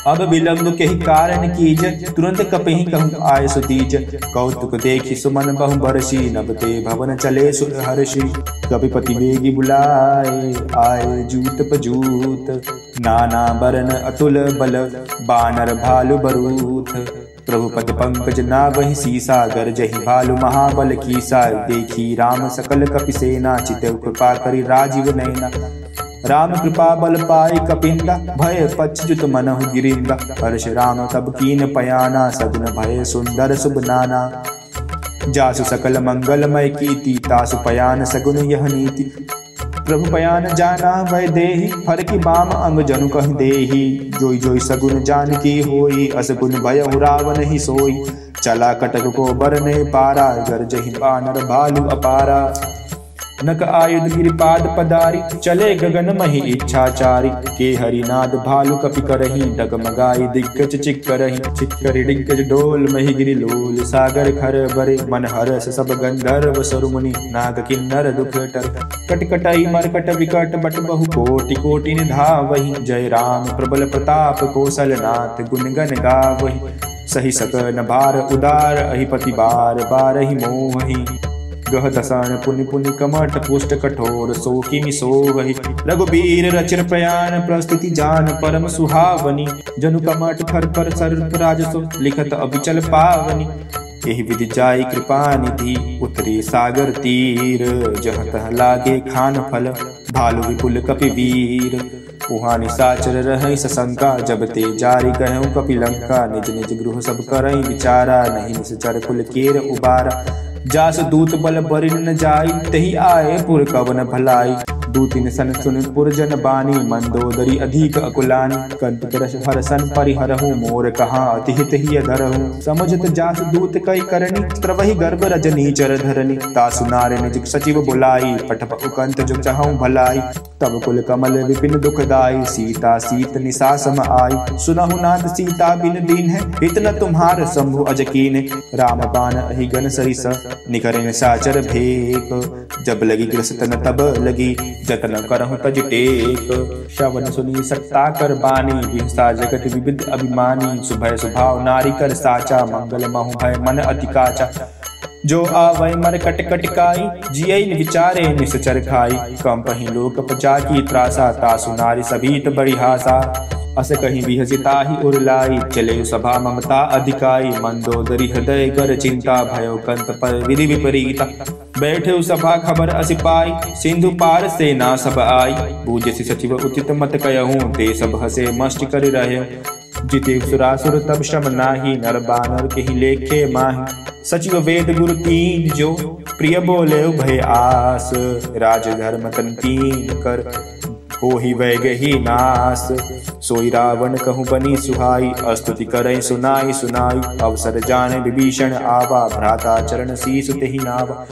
अब विलंब के ही कारण कीज, तुरंत कपही कहूँ, आय सुतीज कौतुक देखी सुमन बहु बरसी नबते भवन चले सुर हर्षि कपिपति वेगी बुलाए, आए जूत पजूत। नाना बरन अतुल बल, बानर भालु बरूथ प्रभु पद पंकज ना वही सीसा जही भालु महाबल कीसा देखी राम सकल कपि सेना, चित कृपा करी राजीव नैना। राम कृपा बल पाए कपिंदा, भय पच्युत मनहु गिरिंदा। हर्ष राम तब कीन पयाना सदन भय सुंदर शुभ नाना। जासु सकल मंगलमय कीति तासु पयान सगुन यह नीति। प्रभु पयान जाना भय देहि फर की बाम अंग जनु कह देहि। जोई जोई सगुन जान की होई असगुन भय रावण ही सोई। चला कटक को बरने पारा, गरजहि बानर भालु अपारा। नक आयुध गिरिपाद पदारी चले गगन मही इच्छाचारी के हरिनाद भालु कपि करही डगमगाई दिग्गज चिक करही चिक्करि डिग्गज डोल मही गिरि लोल, सागर खर बरे। मन हरस सब गंधर्व सरुमुनि, नाग किन्नर दुख टर। कटकटाई मरकट विकट बट बहु कोटि कोटि निधावही जय राम प्रबल प्रताप कौशल नाथ गुण गन गावही। सही सकन भार उदार, अहिपति बार बार ही मोहि। गह दसान पुनि पुनि कमट पुष्ट कठोर सो किमि सो वही। रघुबीर रचिर प्रयाण प्रस्तुति जान परम सुहावनी। जनु कमट खर पर सर्प राजसो लिखत अभिचल पावनी। यही विधि जाई कृपा निधि उतरी सागर तीर। जह तह लागे खान फल, भालु विपुल कपि वीर। उहाँ निसाचर रह सशंका जब ते जारी कहूँ कपि लंका। निज निज गृह सब करई विचारा, नहीं निसचर कुल केर उबारा। जास दूत बल बरिन न जाई तही आए पुर कवन भलाई। दूतिन सन सुन पुरजन बानी, मंदोदरी अधिक अकुलानी। कंत करश हर सन परिहरहु, मोर कहाँ अति हित ही अधरहु समझत जास दूत कई करनी, त्रवही गर्भ रजनी चर धरनी। तासु नारे निज सचिव बुलाई पठप उकंत जो चाहूँ भलाई। तब कुल कमल विपिन दुखदाई सीता सीत निशा सम आई। सुनहु नाद सीता बिन दीन है इतना तुम्हार शंभु अजकीन। राम बान अहि गन सरिस निकरे साचर भेक। जब लगी ग्रस्तन तब लगी जतन करहु तज टेक। श्रवण सुनी सत्ता कर बानी हिंसा जगत विविध अभिमानी। सुभय स्वभाव नारी कर साचा, मंगल महु भय मन अति काचा। जो आवै मर कट कट काई जिय विचारे निसचर खाई। कम पही लोक पचा की त्रासा, तासु नारी सभीत बड़ी हासा अस कहीं भी हसिता ही उरलाई चले सभा ममता अधिकाई। मंदोदरी हृदय कर चिंता, भयो कंत पर विधि विपरीता। बैठे सभा खबर असिपाई सिंधु पार से ना सब आई। बूझे सचिव उचित मत कहूँ ते सब हसे मष्ट कर रहे। जिते सुरासुर तब श्रम नाही। नर बानर के ही लेखे माही। सचिव वेद गुरु तीन जो। प्रिय बोले भय आस। राज धर्म तन तीन कर। हो ही वैग ही नास। सोई रावण कहूँ बनी सुहाई। अस्तुति करें सुनाई सुनाई। अवसर जाने विभीषण आवा। भ्राता चरण शीस ही नावा।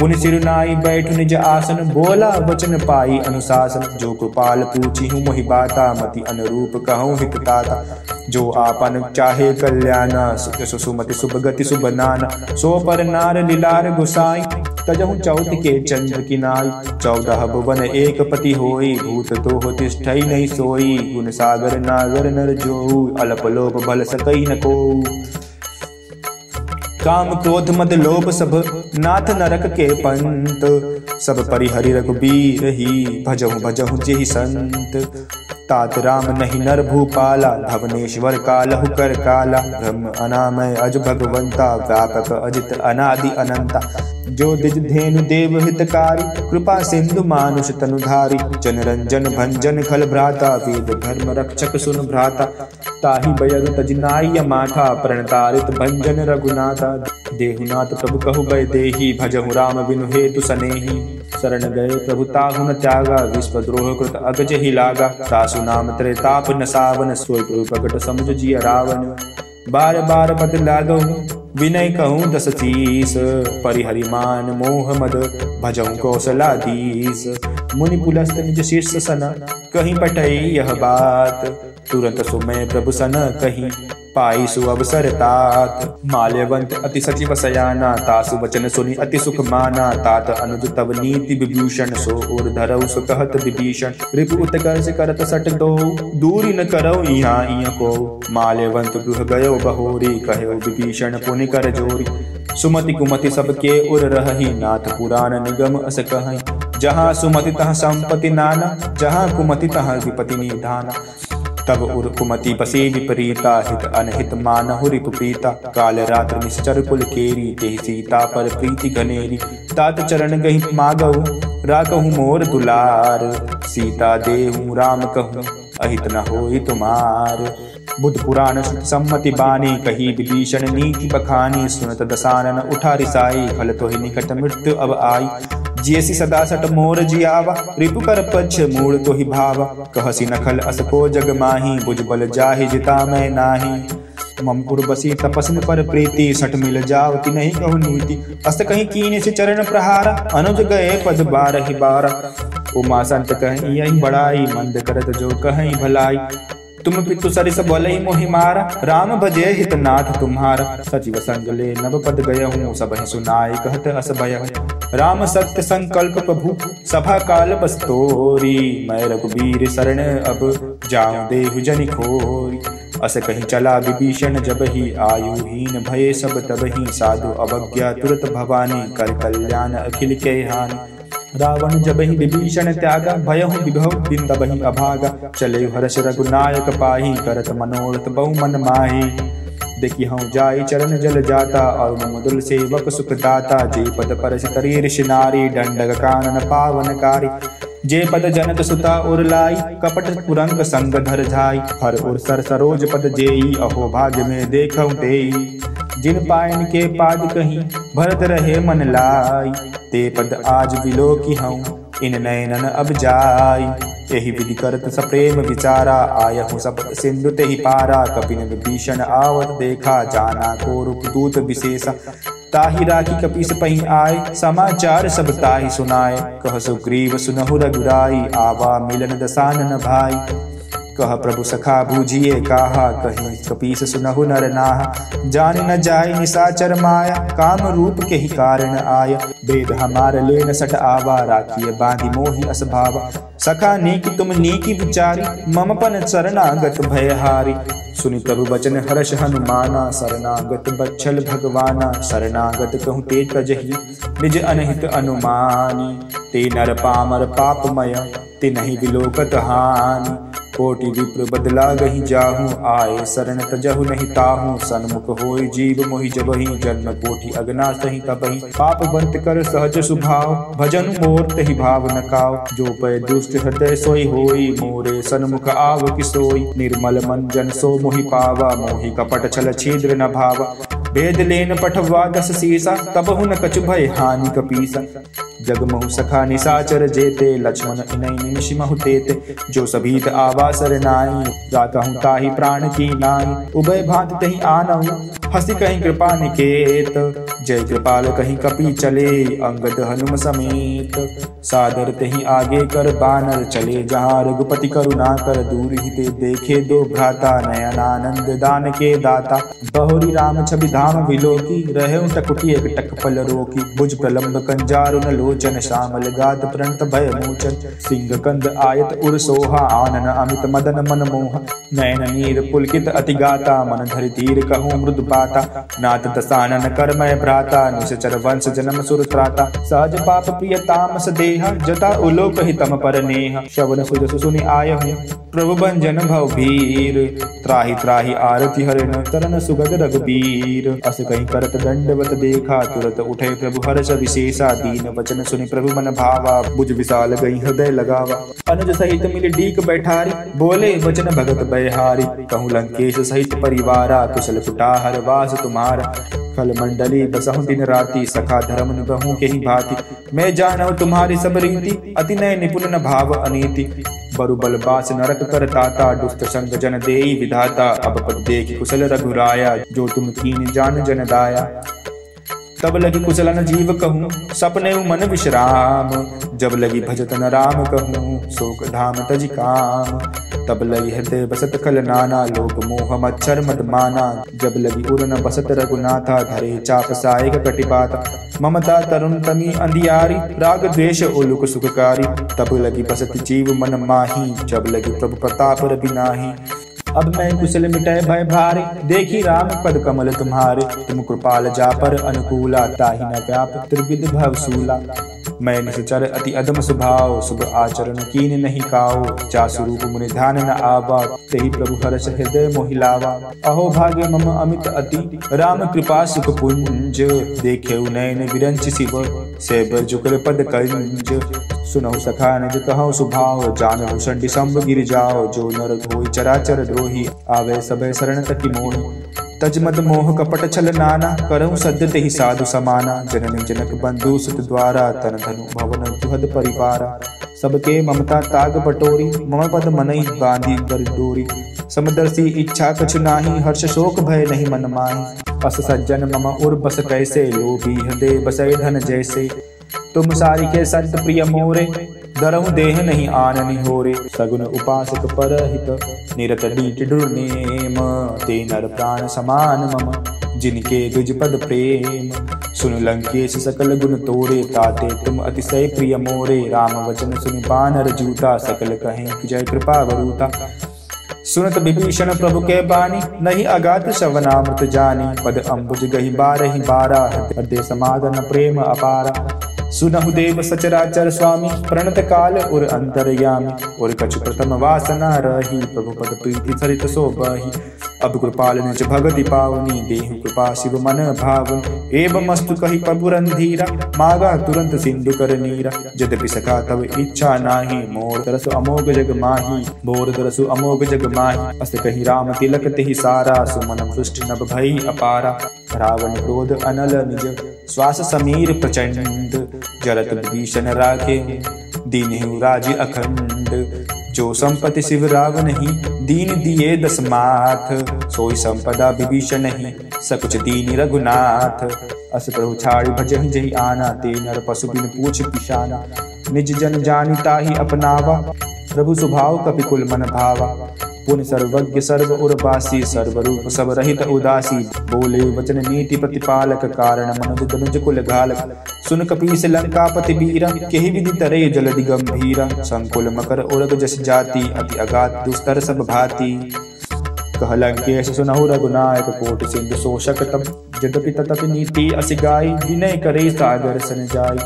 पुन सिरुनाई बैठ निज आसन, बोला वचन पाई अनुशासन। जो कृपाल पूछी हूँ, मोहि बाता, मति अनुरूप कहूँ हितताता जो आपन चाहे कल्याण गति, शुभ नाना। सो पर नार लीलार गुसाई, तजहु चौथ के चंद्र की नाई। चौदह भुवन एक पति होई, भूत तो हो तिष्ठ नहीं सोई। गुण सागर नागर नर जो अल्प लोप बल सकई न को काम क्रोध मद लोभ सब, नाथ नरक के पंत। सब परिहरि रघुबीर ही, भजहु भजहु जेहि संत। तात राम नहीं नर भूपाला भवनेश्वर कालहु कर काला। ब्रह्म अनामय अज भगवंता, व्यापक अजित अनादि अनंता। जो दिज धेनु देव हितकारी, कृपा सिंधु मानुष तनुधारी। जन रंजन भंजन खल भ्राता, वेद धर्म रक्षक सुन भ्राता। ताही बयरु तजनाय माथा प्रणतारित भंजन रघुनाथा। देहुनाथ प्रभु कहु गए देही, भजहु राम बिनु हेतु सनेही। शरण गए, प्रभु ताहु न त्यागा विश्व द्रोह कृत अगज ही लागा। तासु नाम त्रेताप न सावन, सोई प्रभु प्रकट समुझ जिय रावण। बार बार पद लागू विनय कहूँ दस चीस। परिहरिमान मोह मद, भजऊ कौशलाधीश मुनि पुलस्त निज शीर्ष सन, कहीं पटई यह बात। तुरंत सुमय प्रभु सन कहीं पाई सुअवसर तात माल्यवंत अति सचिव सयाना तासु वचन सुनि अति सुख माना तात अनुज तव नीति विभूषण सो और धरऊ सु कहत विभीषण। रिपु उत्कर्ष करत सट दो, दूरी न करो यहाँ इया को। माल्यवंत गृह गयो बहोरी, कहो विभीषण पुनि कर जोरी। सुमति कुमति सबके उर रही नाथ पुराण निगम अस कहीं जहाँ सुमति तह संपति नाना, जहाँ कुमति तह विपति निधाना। तब उर कुमति पसे विपरीता हित अनहित मानहु रिपुप्रीता काल रात्र निश्चर कुल केरी ते सीता पर प्रीति घनेरी तात चरण गही मागहु राकहु मोर दुलार। सीता देहु राम कहूँ, अहित न हो तुम्हार। बुद्ध पुराण सम्मति बानी कही, विभीषण नीति बखानी। सुनत दसानन उठा रिसाई खल तो निकट मृत्यु अब आई। जियसी सदा सट मोर जियावा, रिपु कर पक्ष मूड़ तो ही भावा। कहसी नखल अस को जग माही बुझ बल जाहि जिता मैं नाही। मम बसी तपस्न पर प्रीति, सट मिल जाओ कि नहीं कहु नीति। अस्त कहीं कीन से चरण प्रहारा, अनुज गए पद बार ही बारा। उमा संत कहीं यही बड़ाई, मंद करत जो कहीं भलाई। तुम पितु सरिस बोले मोहि मारा, राम भजे हित नाथ तुम्हारा। सचिव संग ले नव पद गय हूँ सब सुनाय कहत अस भय राम सत्य संकल्प प्रभु, सभा काल बस्तोरी। मैं रघुबीर शरण अब जाऊँ देहु जनि खोरी। अस कहीं चला विभीषण जब ही आयुहीन भय सब, तब ही साधु अवज्ञा तुरत भवानी कर कल्याण अखिल के हानि। रावण जब ही विभीषण त्यागा, भय विभव दिन तब अभागा। चले हर्ष रघुनायक पाही, करत मनोरथ बहु मन माही। देखी हूँ जाई चरण जल जाता और मधुल सेवक सुख दाता जे पद पर तरी ऋषि नारी, दंडक कानन पावनकारी जे पद जनक सुता उर लाई, कपट पुरंग संग धर जाई हर उर सर सरोज पद जेई, अहो भाग्य में देखऊ तेई। जिन पायन के पाद कहीं, भरत रहे मन लाई। ते पद आज बिलो की हूँ। इन नयनन अब जाई यही विधि करत सप्रेम विचारा। आय हूँ सब सिंधु ते पारा। कपिन विभीषण आवत देखा। जाना को रूप दूत विशेष। ताही राखी कपीस पही आए समाचार सब ताही सुनाए कह सुग्रीव सुनहु रघुराई। आवा मिलन दसानन भाई। कह, प्रभु सखा, बूझिए कहा कही कपीस सुनहु नर नाह। जान न जाय निशाचर माया, काम रूप के ही कारण आय। वेद हमार ले न सट आवा, राखिय बांधि मोहि असभाव। सखा, नीक तुम नीकी विचारी मम पन शरणागत भयहारी। सुनि प्रभु बचन हर्ष हनुमाना, शरणागत बच्छल भगवाना। शरणागत कहूँ ते तजही निज अनहित अनुमानी। ते नर पामर पापमय, ते नहीं विलोकत हानि। कोटि विप्र बदला गही जाहू, आए शरण तजहु नहीं ताहू। सन्मुख होई जीव मोहि जबही जन्म कोटि अगना सही तबही पाप बंत कर सहज सुभाव, भजन मोर तही भाव न काव। जो पै दुष्ट हृदय सोई होई, मोरे सन्मुख आव किसोई निर्मल मन जन सो मोहि पावा, मोहि कपट छल छिद्र न भावा। वेद लेन पठवा दस सीसा, तब हुन कछु भय हानि कपीसा। जगमहु सखा निसाचर जेते, लक्ष्मण इनई निमिष महु तेते जो सभीत आवासर नाई राकहु ताहि प्राण की नाई। उभय भात तही आनऊ हसी कहीं कृपा निकेत। जय कृपाल, कहीं कपि चले, अंगद हनुम समेत। सादर तही आगे कर बानर चले, जहाँ रघुपति करुणा कर दूर हिते देखे दो भ्राता, नयन आनंद दान के दाता। बहुरी राम छवि धाम विलोकी, रहे टकुटी एक टक पल रोकी। भुज प्रलंब कंजारुन लोचन, श्यामल गात प्रणत भय मोचन। सिंह कंद आयत उर सोहा, आनन अमित मदन मन मोह। नयन नीर पुलकित अति गाता मन धरि धीर कहूँ मृदु पाता नाथ दसानन कर मैं भ्राता निशचर वंश जन्म सुर त्राता। सहज पाप प्रिय तामस देह, जता उलोक हितम पर नेह। शवन सुज सुनि आय प्रभु बंजन भव भीर। त्राही त्राही आरती हरण तरन सुगद रघुबीर। अस कहीं करत दंडवत देखा, तुरत उठे प्रभु हर्ष विशेषा। दीन वचन सुनि प्रभु मन भावा, बुझ विशाल गई हृदय लगावा। अनुज सहित मिल डीक बैठारी, बोले वचन भगत बैहारी। कहूँ लंकेश सहित परिवारा, कुशल कुटाहर, वास तुम्हारा। कल मंडली बसहु दिन राती सखा धर्म बहु के ही भांति। मैं जानव तुम्हारी सब रीति, अति नय निपुण भाव अनीति। बरु बल बास नरक कर ताता, दुष्ट संग जन देई विधाता। अब पद देख कुशल रघुराया, जो तुम कीन जान जन दाया। तब लगी कुशलन जीव कहूँ, सपने मन विश्राम। जब लगी भजत न राम कहूँ, शोक धाम तज काम। तब लगी हृदय बसत खल नाना, लोक मोह मच्छर मद माना। जब लगी उड़न बसत रघुनाथा, धरे चाप सायक कटिपाता ममता तरुण तमी अंधियारी, राग द्वेष उलुक सुखकारी। तब लगी बसत जीव मन माही, जब लगी प्रभु प्रताप रवि नाही। अब मैं कुशल मिटे भय भारे। देखी राम पद कमल तुम्हारे। तुम कृपाल जा पर अनुकूला ताही न व्याप। त्रिविध भव सूला। मैं निश्चर अति अदम स्वभाव, शुभ आचरण कीन नहीं काओ जा स्वरूप मुनि ध्यान न आवा, तेहि प्रभु हर्ष हृदय मोहिलावा अहो भाग्य, मम अमित अति, राम कृपा सुख पुंज। देखे नयन विरंच शिव सेब जुगल पद कंज सुनहु सखा निज कहो सुभाव जान भूषण डिसम्ब गिर जाओ। जो नर धोई चराचर द्रोही, आवे सबे शरण तकी मोही। तजमद मोह कपट छल नाना, करहु सद्य ते साधु समाना। जननी जनक बंधु सुत द्वारा, तन धनु भवन तुहद परिवारा। सबके ममता ताग बटोरी, मम पद मनई बांधी बर डोरी। समदर्शी इच्छा कछु नाही, हर्ष शोक भय नहीं मन माही। अस सज्जन मम उर बस कैसे लोभी, हृदय बसै धन जैसे। तुम सारी के संत प्रिय मोरे दरहु देह नहीं आननि होरे सगुन उपासक पर हित निरत डीट नेम, ते नर प्राण समान मम, जिनके दुज पद प्रेम। सुन लंकेश सकल गुण तोरे, ताते तुम अतिशय प्रिय मोरे। राम वचन सुन बानर जूता, सकल कहें जय कृपा वरूता। सुनत विभीषण प्रभु के बानी नहीं अगात शवनामृत जानी। पद अम्बुज गही बारही बारा, हृदय समादन प्रेम अपारा। सुनहु देव सचराचर स्वामी, प्रणत काल और अंतरयामी। और कछु प्रथम वासना रही प्रभु पद प्रीति सरित सो बही। अब कृपाल निज भगति पावनी, देहु कृपा शिव मन भाव एवं मस्तु कही प्रभु रंधीरा मागा तुरंत सिंधु कर नीरा। यद्यपि सखा तब इच्छा नाही, मोर तरस अमोघ जग माही। मोर तरसु अमोघ जग माही। अस कही राम तिलक तेहि सारा, सुमन पृष्ठ नभ भई अपारा। रावण क्रोध अनल निज श्वास समीर प्रचंड जरत भीषण राखे, दीन राज अखंड। जो संपति शिव राव नहीं, दीन दिए दस माथ। सोई संपदा विभीषण नहीं सकुच दीन रघुनाथ। अस प्रभु छाड़ी भज जही आना, ते नर पशु बिन पूछ पिशाना। निज जन जानिता ही अपनावा, प्रभु स्वभाव कपिकुल मन भावा। पुन सर्वज्ञ सर्व उर्वासी सर्वरूप सब रहित उदासी। बोले वचन नीति प्रतिपालक कारण मनुज धनुज कुल घालक। सुन कपीस लंकापति बीरा, केहि विधि तरे जलदि गंभीरा संकुल मकर उरग जस जाति, अति अगात दुस्तर सब भाति। कह लंकेश सुनहु रघुनायक कोट सिंधु शोषक तब यद्यपि तथपि नीति असि गाय विनय करे सागर सन जाय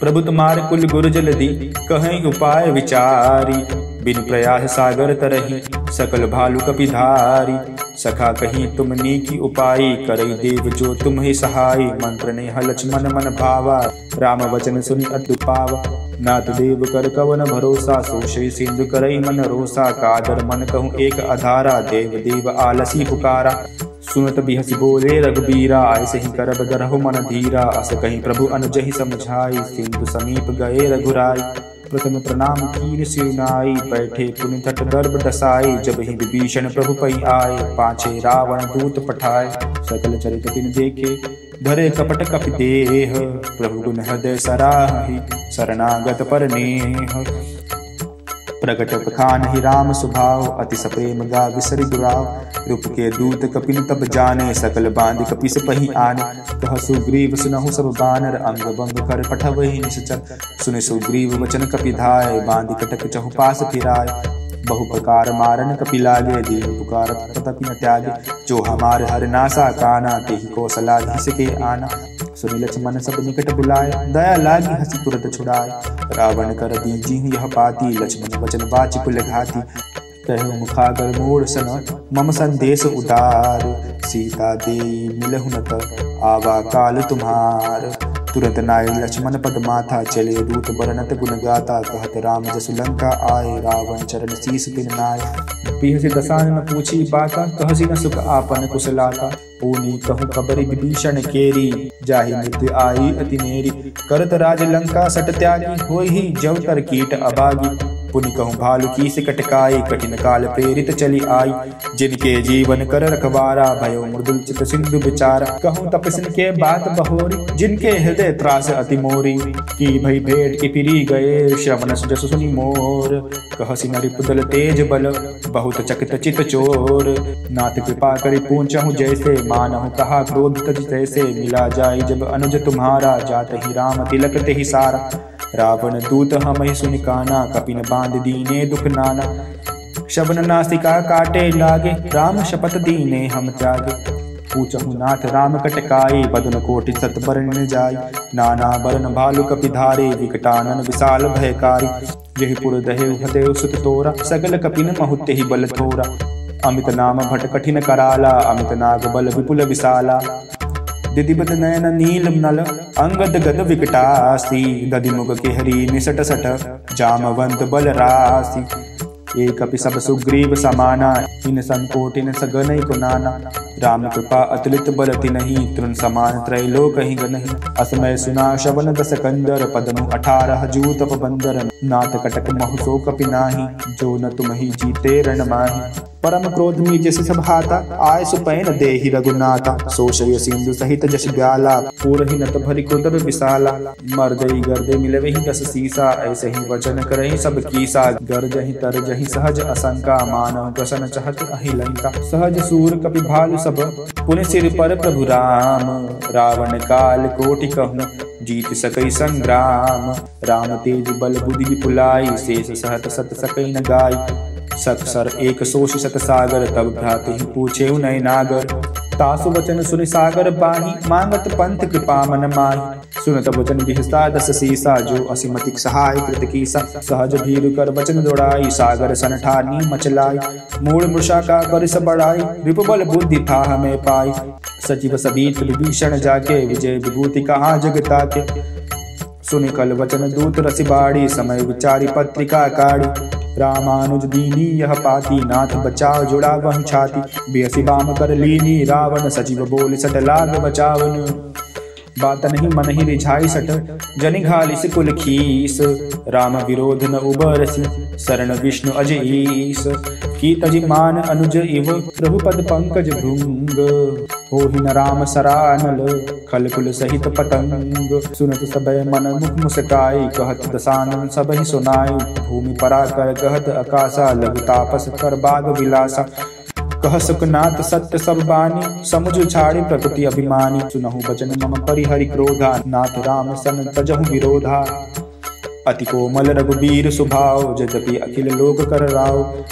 प्रभु तुम्हार कुल गुरु जलदि कहें उपाय विचारी। बिन प्रयास सागर तरही, सकल भालु कपिधारी सखा कहीं तुम की उपाय करई देव जो तुम ही सहाय। मंत्र ने हलच मन मन भावा, राम वचन सुनि अतु पावा। नाथ देव कर कवन भरोसा, सोशे सिंधु करई मन रोसा। कादर मन कहूँ एक अधारा, देव देव आलसी पुकारा। सुनत बिहसी बोले रघुबीरा ऐसे ही करब गरहु मन धीरा। अस कहीं प्रभु अनुज ही समझाई, सिंधु समीप गए रघुराई। प्रथम प्रणाम कीन सिरनाई बैठे पुनि तट गर्भ दसाई जब ही विभीषण प्रभु पई आए, पाछे रावण दूत पठाए, सकल चरित दिन देखे धरे कपट कप देह, प्रभु गुण हृदय सराही, शरणागत पर नेह। प्रकट पखान ही राम स्वभाव अति सप्रेम गा विसरि दुराव रूप के दूत कपिन तब जाने, सकल बाँध कपिस पही आने। कह सुग्रीव, सुनहु सब बानर, अंग बंग कर पठवहि निश्चर सुने सुग्रीव वचन कपि धाय, बाँध कटक चहुपास फिराय। बहु प्रकार मारन कपिलागे दीन पुकार तथपि न त्यागे। जो हमारे हर नासा काना ते ही कौशलाधीश के आना। सुनी लक्ष्मण सब निकट बुलाए। दया लागी हसी तुरंत छुड़ाए रावण कर दीजी यह पाती लक्ष्मण वचन बाच कुल घाती कहु मुखागर मोर सन मम संदेश उदार, सीता दे मिलहु न आवा काल तुम्हार। तुरंत नाय लक्ष्मण पद माथा चले, दूत बरनत गुण गाता कहत राम जस लंका आए, रावण चरण शीस दिन नाय। पीहसी दसान न पूछी बाता, कहसी न सुख आपन कुशलाता। पूनी कहु खबरी विभीषण केरी, जाहि नित्य आई अति नेरी करत राज लंका सट त्यागी ही जव कर कीट अबागी। पुनि कहूँ, भालु की से कटकाई, कठिन काल प्रेरित चली आई। जिनके जीवन कर रखवारा, भयो मृदुल चित सिंधु विचार कहूँ तपस्न के बात बहोरी, जिनके हृदय त्रास अति मोरी। की भई भेंट की पिरी गए, श्रवण जस सुनी मोर। कहसी नरिपुदल तेज बल, बहुत चकित चित चोर। नाथ कृपा करी पूछहु, जैसे मानहु, कहा क्रोध तज जैसे मिला जाय जब अनुज तुम्हारा, जात ही राम, तिलक ते ही सारा। रावण दूत हम ही सुन काना, कपिन बाँध दीने दुख नाना। शबन नासिका काटे लागे, राम शपथ दीने हम त्यागे पूछहु नाथ राम कटकाई बदन कोटि सत बरन जाय नाना बरन भालु कपि धारे विकटानन विशाल भयकारी। यही पुर दहे हदेव सुत तोरा, सगल कपिन महुते ही बल थोरा। अमित नाम भट कठिन कराला, अमित नाग बल विपुल विशाला। दिदिबद नयन नील नल, अंगद गद विकटासी। दधिमुख के हरी निसट सट, जामवंत बल रासी। एक अपि सब सुग्रीव समाना इन संकोटिन सगन को नाना। राम कृपा अतुलित बलति नहीं, तृण समान त्रैलोक ही गनहि असमय सुना शवन दस कंदर पदनु अठारह जूत बंदर नाथ कटक महु सो कपि नाही, जो न तुम ही जीते रण माही। परम क्रोध में जस हाथा आय सुपैन देहि रघुनाथा सोशय सिंधु सहित जस ब्याला पूरहि नत भरि क्रोध विशाला। मर गई गर्दे मिलवे ही दस सीसा, ऐसे ही वचन करहि सब कीसा। गर्जहि तर जहि सहज असंका, मानव प्रसन चहत अहि लंका सहज सूर कपि भालु सब। पुण्य सिर पर प्रभु राम। रावण काल कोटि कहु जीत सकई संग्राम। राम तेज बल बुद्धि विपुलाई, शेष सहत सत सकई न गाय सत्सर एक सोश सत सागर, तब भ्राते ही पूछे नय नागर तासु वचन सुनि सागर पाही मांगत पंथ कृपा मन माही। सुनत वचन बिहसा दस सीसा जो असीमतिक सहाय कृत कीसा। सहज भीर कर वचन दौड़ाई, सागर सन ठानी मचलाई। मूल मृषा का बरिस बढ़ाई रिपबल बुद्धि था हमें पाई। सचिव सबीत विभीषण जाके विजय विभूति कहा जगता के सुनि कल वचन दूत रसी बाड़ी, समय विचारी पत्रिका काड़ी। रामानुज दीनी, यह पाती नाथ बचाव, जुड़ा वह छाती। बेसी बाम कर लीनी, रावण सचिव बोल सट लाग बचावन बात नहीं मन ही रिझाई सट। जनि घालिस कुल खीस। राम विरोध न उबरसी। शरण विष्णु अजईस की तजि मान अनुज इव। प्रभु पद पंकज भृंग। हो न राम सरानल। खल कुल सहित पतंग। सुनत सब मन मुख मुस्काई। कहत दसानन सब ही सुनाई। भूमि परा कर कहत अकाशा लघु तापस कर बाग विलासा। कह सुखनाथ सत्य सब बानी, समुझ झाड़ी प्रकृति अभिमानी। सुनहु बचन मम परिहरि क्रोधा, नाथ राम सन तजहु विरोधा। अति कोमल रघुबीर सुभाव जदपि अखिल लोक कर राव।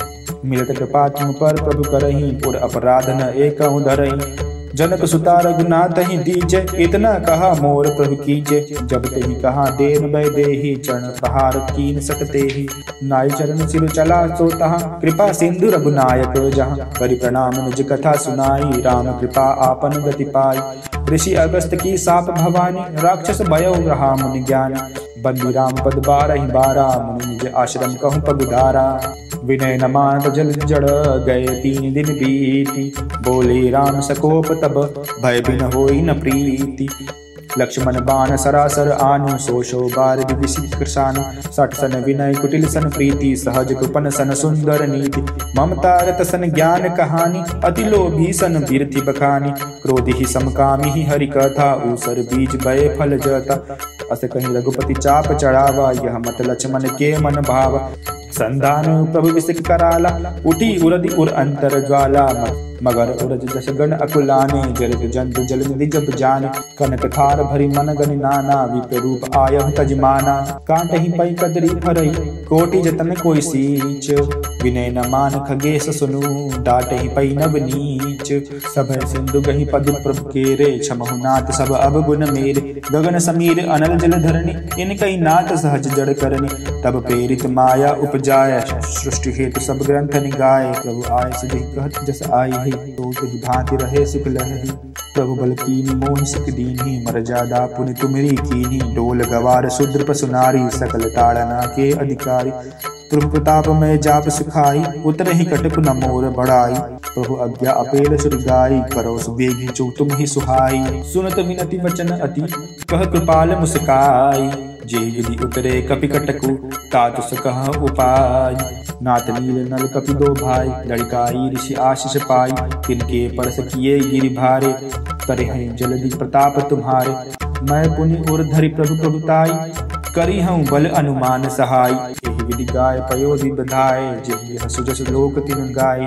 मिलत कृपा तुम पर, प्रभु करही पुर अपराध न एक धरही जनक सुता रघुनाथ ही दीजे, इतना कहा मोर प्रभु कीजे। जब ते ही कहा देन बै दे चरण प्रहार कीन सकते ही। नाई चरण सिर चला सो तहा, कृपा सिंधु रघुनायक जहाँ। करि प्रणाम निज कथा सुनाई, राम कृपा आपन गति पाई। ऋषि अगस्त की साप भवानी, राक्षस भयो रहा मुनि ज्ञान। बंदी राम पद बारह बारा, मुनि निज आश्रम कहूँ पगुदारा। विनय न मान जल जड़ गए तीन दिन बीती। बोले राम सकोप तब भय बिन हो न प्रीति। लक्ष्मण बाण सरासर आनु, सोशो बार कृषानु। सठ सन विनय, कुटिल सन प्रीति, सहज कुपन सन सुंदर नीति। ममता रत सन ज्ञान कहानी, अति लोभी सन वीरथि बखानी। क्रोधि ही समकामी ही हरि कथा ऊसर बीज बय फल जता। अस कहीं रघुपति चाप चढ़ावा, यह मत लक्ष्मण के मन भाव। संधान प्रभु विसिक कराला, उठी उरदि उर अंतर ज्वाला मगर उरज जस गण अकुलाने जलद जंतु जल निधि जब जान। कनक थार भरी मन गण नाना विप रूप आय तजमाना कांट ही पई कदरी फरई कोटि जतन कोई सीच। विनय न मान खगेश सुनु डाट ही पई नव नीच। सब सिंधु गही पद प्रभु के रे क्षमहु नाथ सब अब गुण मेरे। गगन समीर, अनल जल धरणी, इन कई नाथ सहज जड़ करनी तब प्रेरित माया उपजाय, सृष्टि हेतु सब ग्रंथ निगाय प्रभु आय सुधि कहत, जस आई ही तो ही भांति रहे सुख लही। प्रभु बल कीनी मोह सिक दीनी मर जादा पुनि तुमरी कीनी डोल गवार शुद्र पसुनारी सकल ताड़ना के अधिकारी। प्रभु प्रताप में जाप सिखाई, उतर ही कटक न मोर बढ़ाई। प्रभु अज्ञा अपेल सुर गाई करो सुबेगी जो तुम ही सुहाई। सुनत विनति वचन अति, कह कृपाल मुस्काई। जे विधि उतरे कपि कटकु तात सकह उपाय। नाथ नील नल कपि दो भाई, लड़काई ऋषि आशीष पाई। तिनके परस किए गिरि भारे करे हैं जल्दी प्रताप तुम्हारे। मैं पुण्य और धरि प्रभु प्रभुताई। करी हूँ बल अनुमान सहाय। यही विधि गाय पयोधि बधाए जिहि सुजस लोक तिन गाय।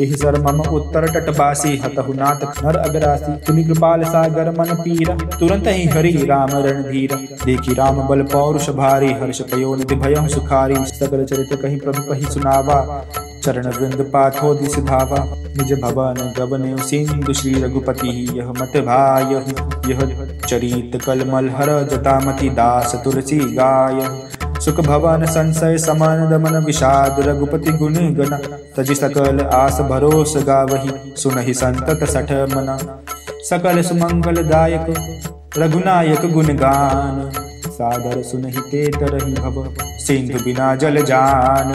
यही सर मम उत्तर तटवासी हतहु नाथ नर अगरासी। तुमि कृपाल सागर मन पीरा, तुरंत ही हरि राम रणधीर। देखी राम बल पौरुष भारी, हर्ष पयो निधि भय सुखारी। सकल चरित कहीं प्रभु कही सुनावा। चरण वृंद पाथो दिस धावा निज भवन गवन सिंधु श्री रघुपति यह मत भाय। यह चरित कलमल हर जतामति दास तुलसी गाय सुख भवन संशय समन दमन विषाद रघुपति गुण गण तज सकल आस भरोस गावही सुनहि संतत सठ मना सकल सुमंगल दायक रघुनायक गुण गान सादर सुनहि ते तरही भव। सिंधु बिना जल जान